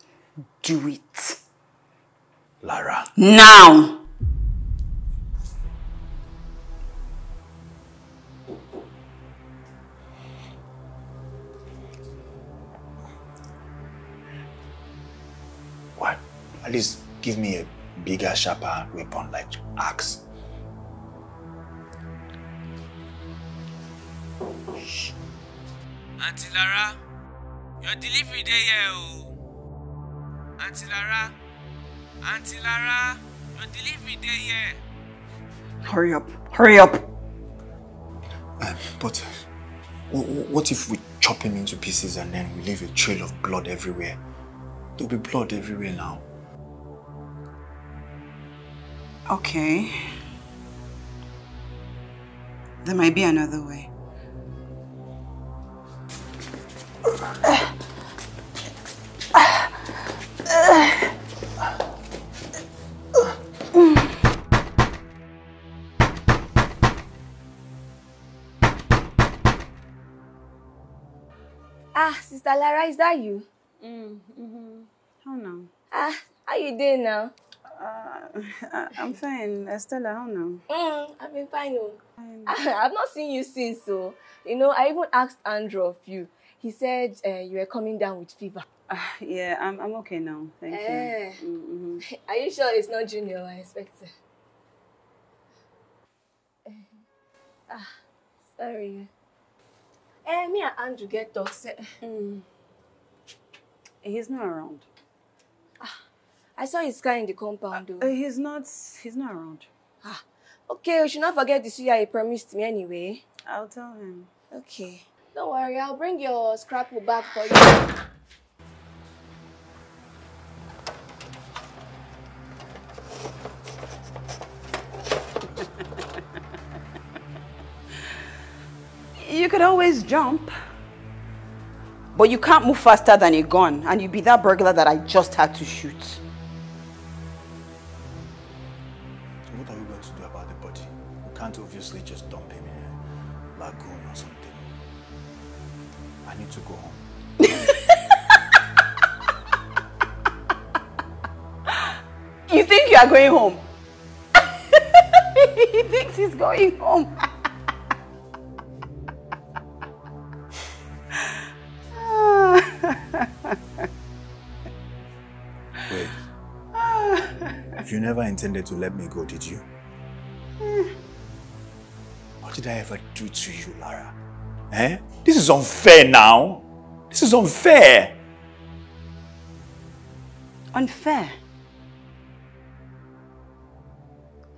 Do it. Lara. Now! What? At least give me a bigger, sharper weapon like axe. Auntie Lara, your delivery dey here o. Auntie Lara, Auntie Lara, your delivery dey here. Hurry up. Hurry up. Um, but wh- wh- what if we chop him into pieces and then we leave a trail of blood everywhere? There'll be blood everywhere now. Okay. There might be another way. Ah, Sister Lara, is that you? Mm, mm-hmm. How now? Ah, how you doing now? Uh, I, I'm fine. Estella, how now? Mm, I've been fine. Oh. I've not seen you since, so you know. I even asked Andrew of you. He said uh, you were coming down with fever. Uh, yeah, I'm, I'm okay now. Thank Eh. you. Mm-hmm. Are you sure it's not Junior? I expected. Eh, Ah, sorry. Eh, me and Andrew get talk. Say, Mm. He's not around. Ah, I saw his car in the compound. Uh, though. he's not. He's not around. Ah, okay. We should not forget the suya he promised me anyway. I'll tell him. Okay. Don't worry. I'll bring your scrapbook back for you. You could always jump. But you can't move faster than a gun, and you'd be that burglar that I just had to shoot. Are going home? he thinks he's going home. Wait. You never intended to let me go, did you? What did I ever do to you, Lara? Eh? This is unfair now. This is unfair. Unfair.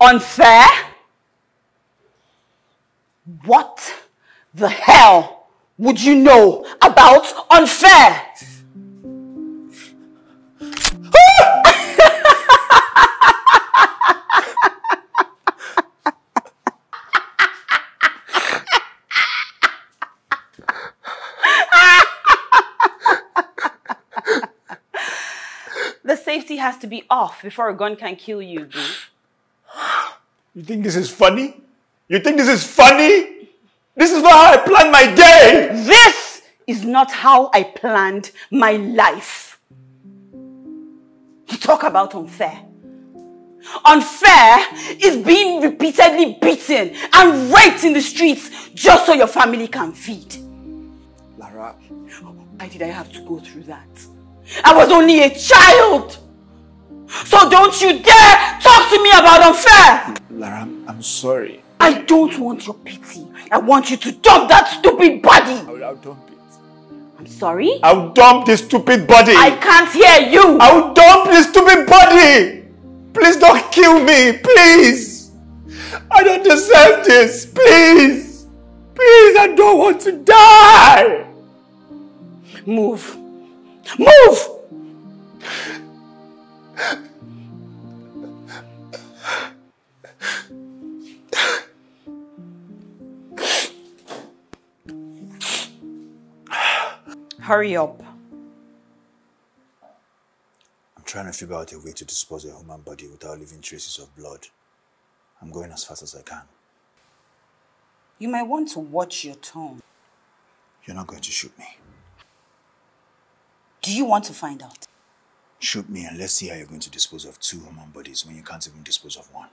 Unfair? What the hell would you know about unfair? the safety has to be off before a gun can kill you, boo. You think this is funny? You think this is funny? This is not how I planned my day! This is not how I planned my life. You talk about unfair. Unfair is being repeatedly beaten and raped in the streets just so your family can feed. Lara, Why did I have to go through that? I was only a child. So don't you dare talk to me about unfair. Lara, I'm, I'm sorry. I don't want your pity. I want you to dump that stupid body. I'll, I'll dump it. I'm sorry? I'll dump this stupid body. I can't hear you. I'll dump this stupid body. Please don't kill me, please. I don't deserve this, please. Please, I don't want to die. Move. Move! Hurry up. I'm trying to figure out a way to dispose of a human body without leaving traces of blood. I'm going as fast as I can. You might want to watch your tone. You're not going to shoot me. Do you want to find out? Shoot me and let's see how you're going to dispose of two human bodies when you can't even dispose of one.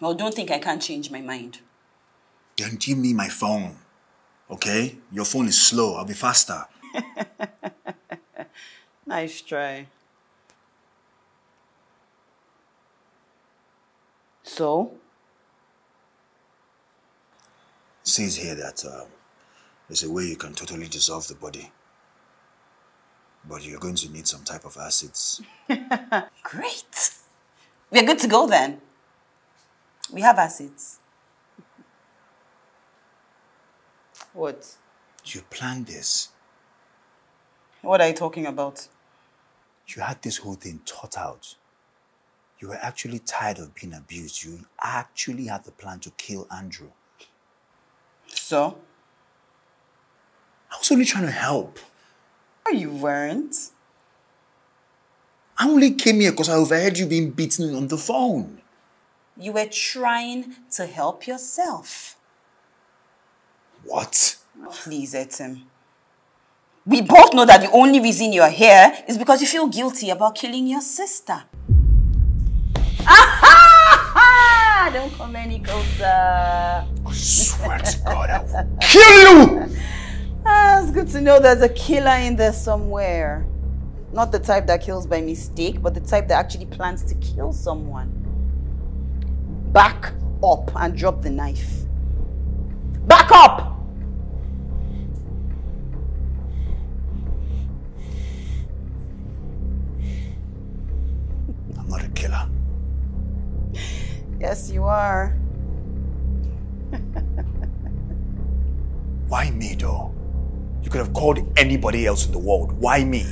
Well, don't think I can't change my mind. Then give me my phone. Okay? Your phone is slow. I'll be faster. Nice try. So? It says here that um, there's a way you can totally dissolve the body. But you're going to need some type of acids. Great. We're good to go then. We have acids. What? You planned this. What are you talking about? You had this whole thing thought out. You were actually tired of being abused. You actually had the plan to kill Andrew. So? I was only trying to help. No, you weren't. I only came here because I overheard you being beaten on the phone. You were trying to help yourself. What? Please, Etim. We both know that the only reason you're here is because you feel guilty about killing your sister. Ah! Don't come any closer. I swear to God, I will kill you! Ah, it's good to know there's a killer in there somewhere. Not the type that kills by mistake, but the type that actually plans to kill someone. Back up and drop the knife. Back up! I'm not a killer. Yes, you are. Why me, though? You could have called anybody else in the world. Why me?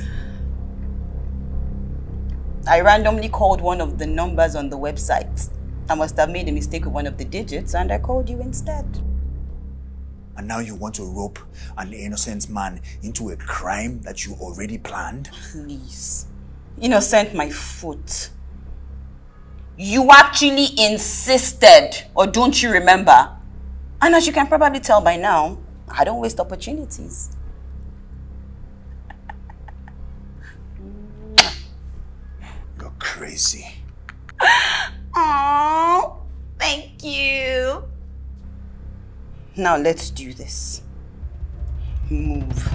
I randomly called one of the numbers on the website. I must have made a mistake with one of the digits and I called you instead. And now you want to rope an innocent man into a crime that you already planned? Please. Innocent my foot. You actually insisted, or don't you remember? And as you can probably tell by now, I don't waste opportunities. Crazy. Oh, thank you. Now let's do this. Move.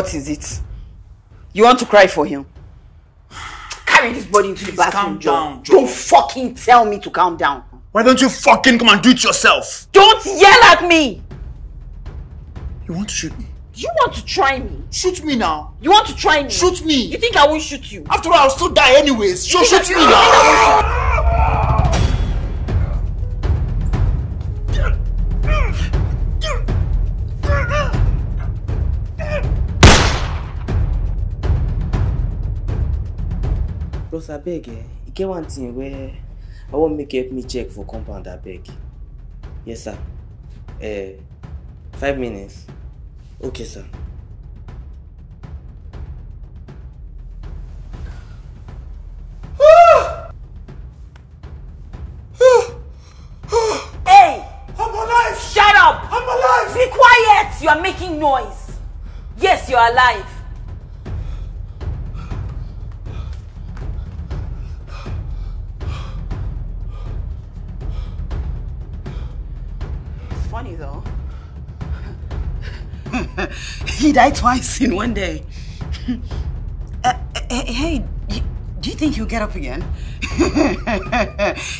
What is it? You want to cry for him? Carry this body into the bathroom, calm down, Joe. Don't fucking tell me to calm down. Why don't you fucking come and do it yourself? Don't yell at me! You want to shoot me? You want to try me? Shoot me now. You want to try me? Shoot me. You think I won't shoot you? After all, I'll still die anyways. So shoot me you Bros, abeg, eh, e get one thing where I wan make help me check for compound, abeg. Yes, sir. Eh, five minutes. Okay, sir. Hey! I'm alive! Shut up! I'm alive! Be quiet! You are making noise. Yes, you are alive. Funny though. he died twice in one day. Uh, uh, hey, y- do you think he'll get up again?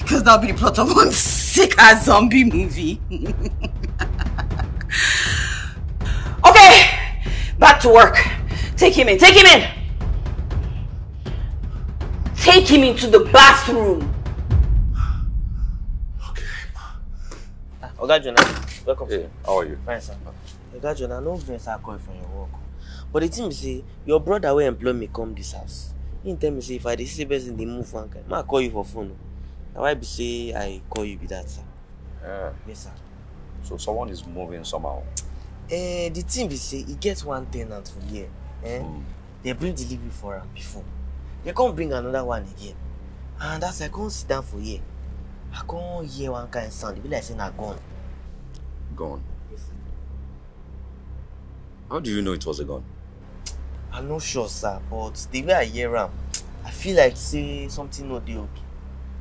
Because that'll be the plot of one sick ass zombie movie. okay, back to work. Take him in. Take him in. Take him into the bathroom. Okay. Oga Jonah, welcome. Hey, how are you? Fine, sir. Oga Jonah, no vex I call from your work. But the thing be say, your brother wey employ me come this house. He tell me say if I dey see person dey move one kind, ma call you for phone. Na why be say I call you be that, sir. Yeah. Yes, sir. So someone is moving somehow. Eh, the thing be say e get one ten ant for here. Eh? They bring delivery for am before. They come bring another one again. And as I come sit down for here, I come hear one kind sound. E be like say na gun. Gone. How do you know it was a gun? I'm not sure, sir, but the way I hear am, I feel like say something no dey okay.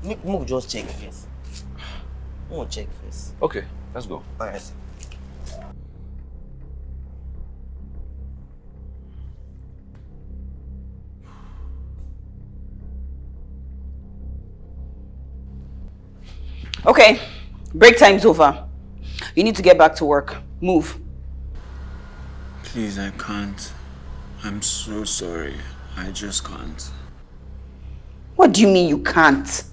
Make make we just check first. Make we check first. Okay, let's go. Alright. Okay, break time's over. You need to get back to work. Move. Please, I can't. I'm so sorry. I just can't. What do you mean you can't?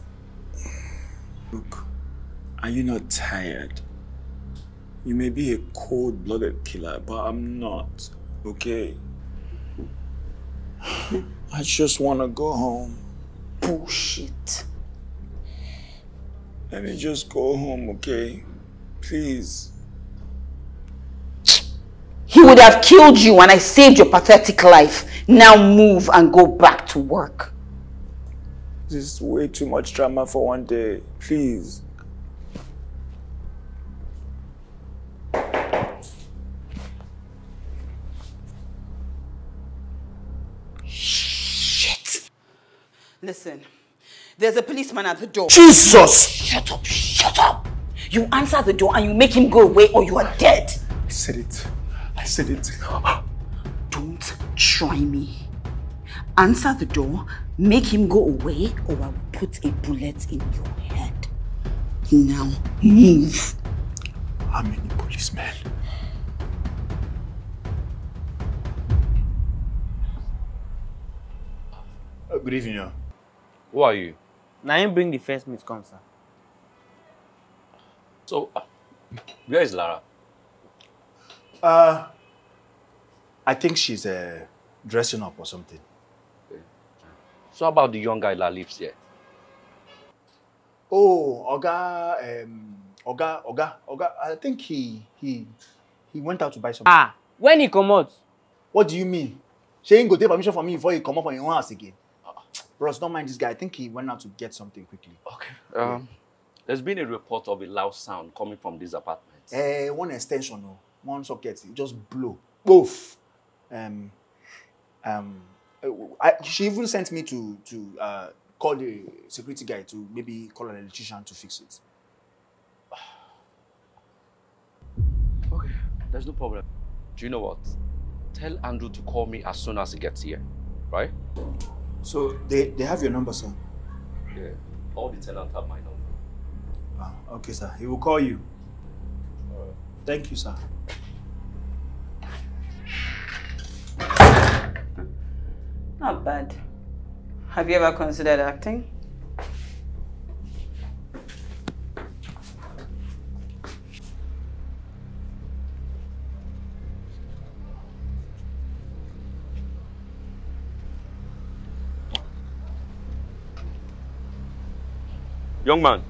Look, are you not tired? You may be a cold blooded killer, but I'm not, okay? I just want to go home. Bullshit. Let me just go home, okay? Please. He would have killed you and I saved your pathetic life. Now move and go back to work. This is way too much drama for one day. Please. Shit. Listen, there's a policeman at the door. Jesus! Shut up, shut up! You answer the door and you make him go away or you are dead. I said it. I said it. Don't try me. Answer the door, make him go away, or I will put a bullet in your head. Now, move. How many policemen? Good evening, yo. Who are you? Na him bring the first meat come, sir. So, uh, where is Lara? Uh, I think she's uh, dressing up or something. So how about the young guy that lives here? Oh, Oga, um, Oga, Oga, Oga. I think he he he went out to buy something. Ah, when he come out? What do you mean? She ain't go take permission from me before he come up from your own house again. Bros, don't mind this guy. I think he went out to get something quickly. Okay. Um, there's been a report of a loud sound coming from this apartment. Uh, one extension, no, one socket, it just blow. Both. Um, um, I, she even sent me to to uh, call the security guy to maybe call an electrician to fix it. Okay, there's no problem. Do you know what? Tell Andrew to call me as soon as he gets here, right? So they, they have your number, sir? Yeah. All the tenants have my number. Ah, okay, sir. He will call you. Thank you, sir. Not bad. Have you ever considered acting? Young man,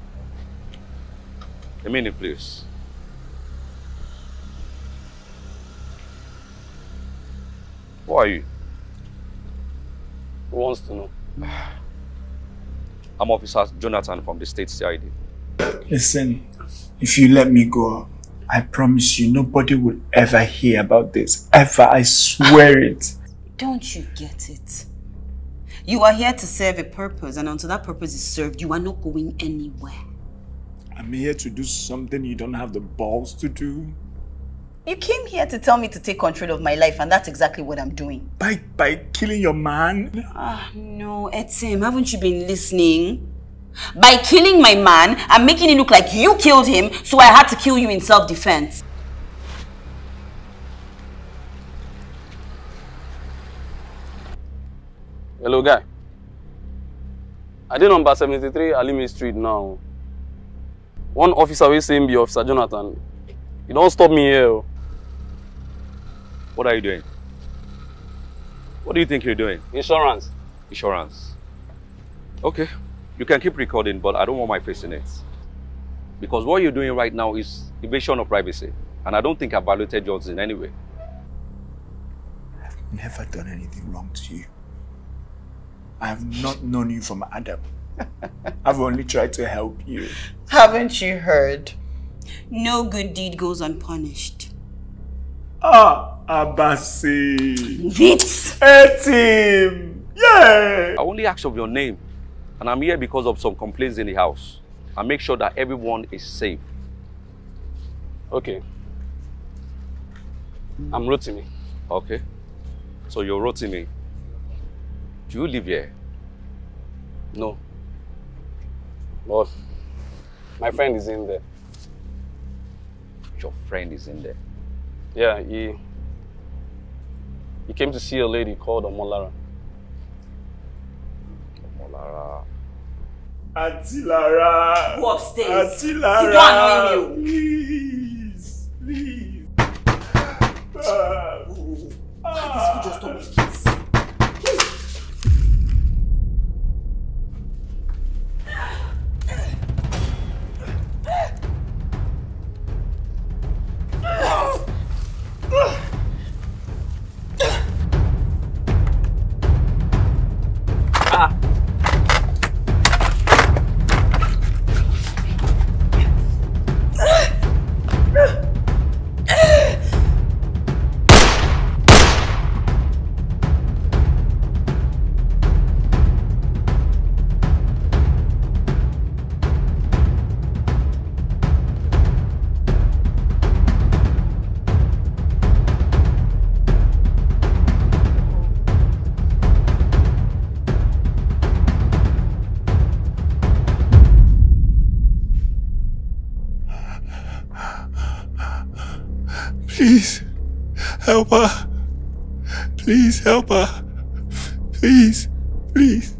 a minute, please. Who are you? Who wants to know? I'm Officer Jonathan from the State CID. Listen, if you let me go, I promise you nobody will ever hear about this. Ever, I swear it. Don't you get it? You are here to serve a purpose, and until that purpose is served, you are not going anywhere. I'm here to do something you don't have the balls to do. You came here to tell me to take control of my life, and that's exactly what I'm doing. By by killing your man? Ah, no, Etim, haven't you been listening? By killing my man, I'm making it look like you killed him, so I had to kill you in self-defense. Hello, guy. I did number 73 Alimi Street now. One officer will say be Officer Jonathan. You don't stop me here. oh. What are you doing? What do you think you're doing? Insurance. Insurance. Okay, you can keep recording, but I don't want my face in it. Because what you're doing right now is invasion of privacy. And I don't think I've violated yours in any way. I've never done anything wrong to you. I have not known you from Adam. I've only tried to help you. Haven't you heard? No good deed goes unpunished. Ah, Abasi. Vitz. Etim. Yeah. I only asked of your name. And I'm here because of some complaints in the house. I make sure that everyone is safe. Okay. I'm Rotimi. Okay. So you're Rotimi. Do you live here? No. But my friend is in there. Your friend is in there. Yeah, he he came to see a lady called Omolara. Omolara. Auntie Lara. Go upstairs. Auntie Sit Lara. down, annoying Please. Please. Ah. This will just stop me, Help her. Please help her. Please. Please.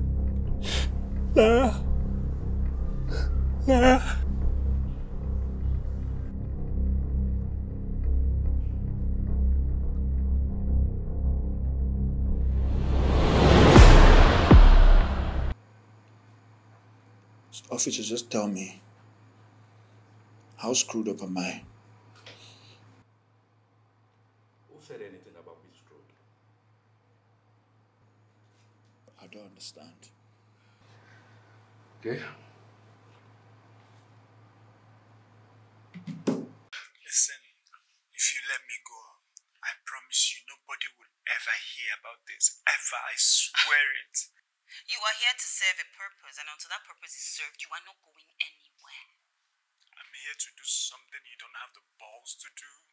Lara. Lara. Officer, just tell me. How screwed up am I? Who said anything about being screwed? I don't understand. Okay. Listen, if you let me go, I promise you nobody will ever hear about this. Ever, I swear it. You are here to serve a purpose, and until that purpose is served, you are not going anywhere. I'm here to do something you don't have the balls to do.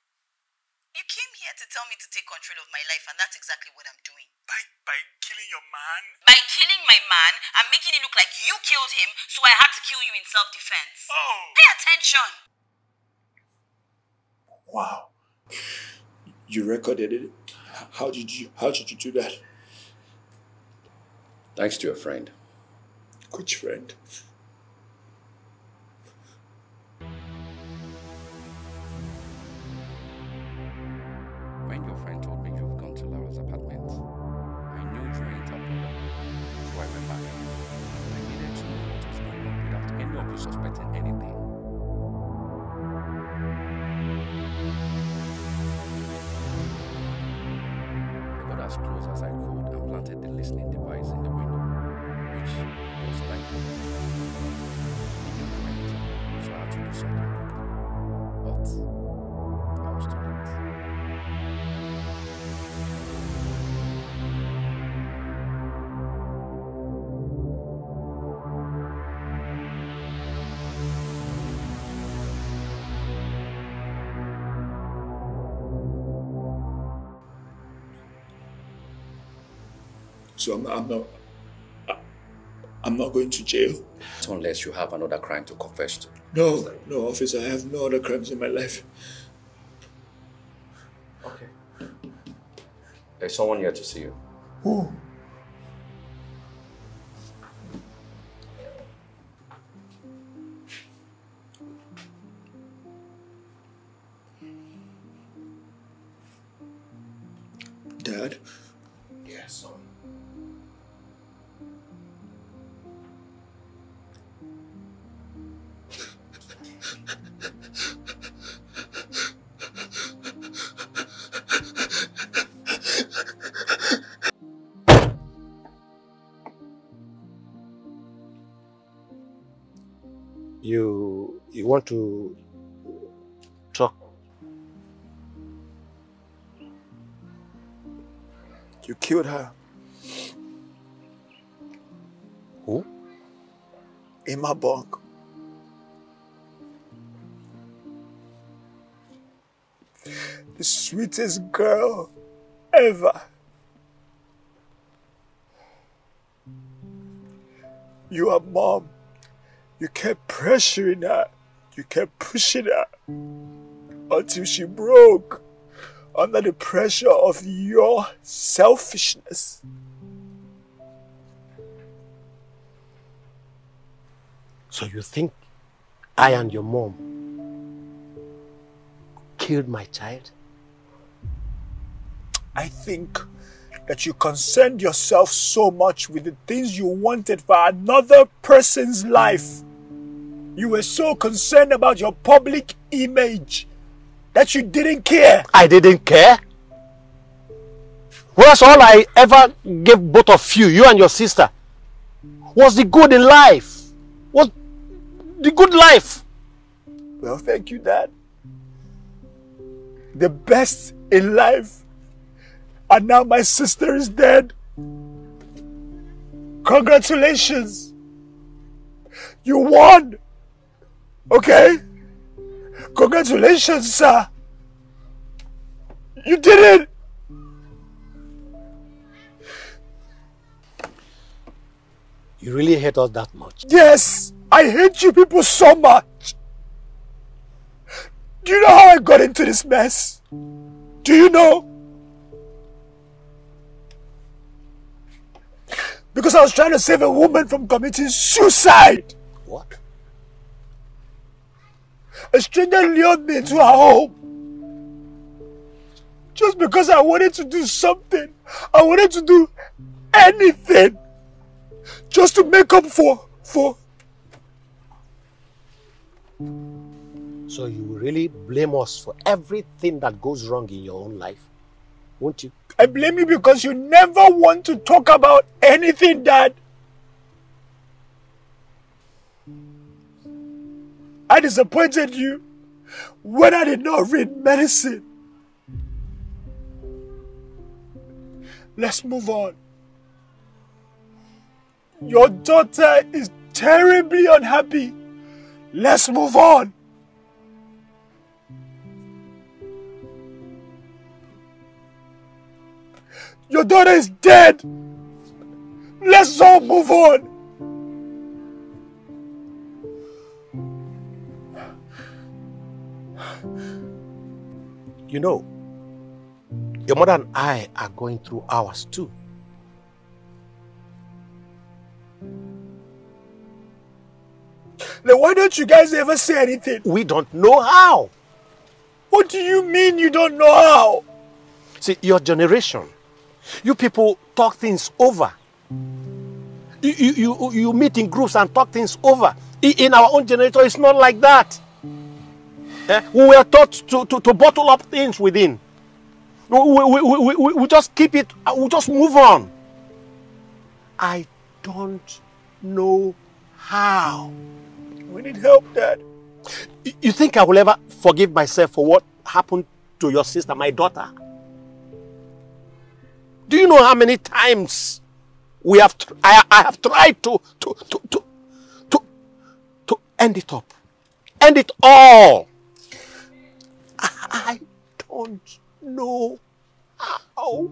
You You came here to tell me to take control of my life, and that's exactly what I'm doing. By by killing your man? By killing my man I'm making it look like you killed him, so I had to kill you in self-defense. Oh! Pay attention! Wow. You recorded it. How did you how did you do that? Thanks to your friend. Which friend? So I'm, I'm not I- I'm not going to jail. Unless you have another crime to confess to. No, no, officer, I have no other crimes in my life. Okay. There's someone here to see you. Who? Killed her. Who? Emma Bong. The sweetest girl ever. You are mom. You kept pressuring her. You kept pushing her until she broke under the pressure of your selfishness. So you think I and your mom killed my child? I think that you concerned yourself so much with the things you wanted for another person's life. You were so concerned about your public image that you didn't care. I didn't care. Whereas all I ever gave both of you, you and your sister, was the good in life. Was the good life. Well, thank you, Dad. The best in life. And now my sister is dead. Congratulations. You won. Okay? Congratulations, sir. You did it. You really hate us that much. Yes, I hate you people so much. Do you know how I got into this mess? Do you know? Because I was trying to save a woman from committing suicide. What? A stranger lured me into her home. Just because I wanted to do something. I wanted to do anything. Just to make up for, for. So you really blame us for everything that goes wrong in your own life, won't you? I blame you because you never want to talk about anything, Dad. I disappointed you when I did not read medicine. Let's move on. Your daughter is terribly unhappy. Let's move on. Your daughter is dead. Let's all move on. You know, your mother and I are going through ours too. Then why don't you guys ever say anything? We don't know how. What do you mean you don't know how? See, your generation, you people talk things over. You, you, you, you meet in groups and talk things over. In our own generation, it's not like that. Eh, We were taught to, to, to bottle up things within. We, we, we, we, we, just keep it, uh, we just move on. I don't know how. We need help, Dad. You- think I will ever forgive myself for what happened to your sister, my daughter? Do you know how many times we have I, I have tried to to, to to to to end it up, end it all? I, don't know how.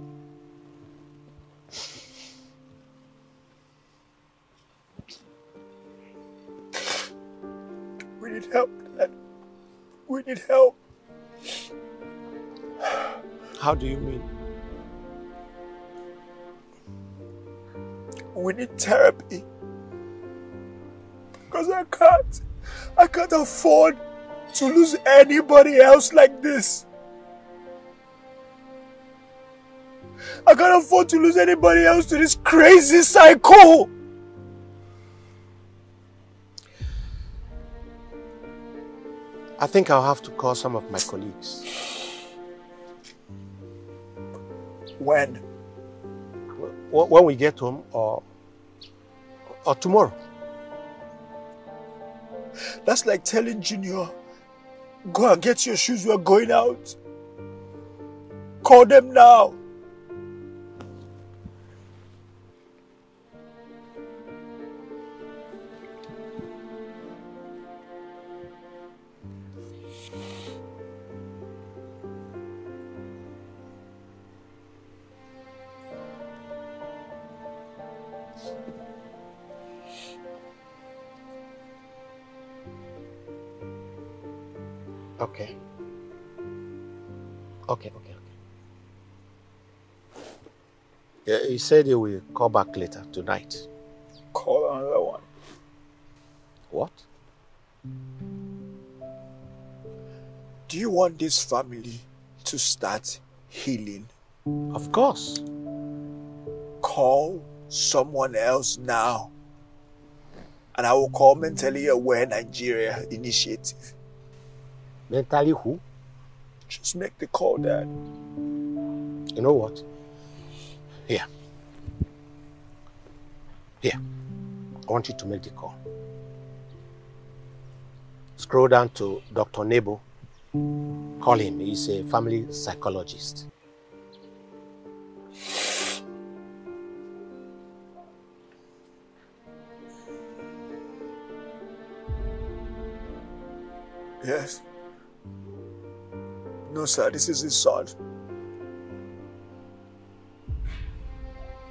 We need help, Dad. We need help. How do you mean? We need therapy. Because I can't. I can't afford to lose anybody else like this. I can't afford to lose anybody else to this crazy cycle. I think I'll have to call some of my colleagues. When? When we get home or or tomorrow. That's like telling Junior, go and get your shoes, we're going out. Call them now. He said he will call back later tonight. Call another one. What? Do you want this family to start healing? Of course. Call someone else now. And I will call Mentally Aware Nigeria Initiative. Mentally who? Just make the call, Dad. You know what? Here. Here. I want you to make the call. Scroll down to Dr. Nebo. Call him. He's a family psychologist. Yes. No, sir, this is his son.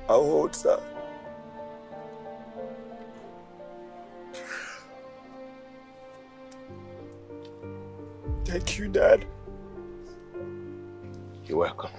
How old, sir? Thank you, Dad. You're welcome.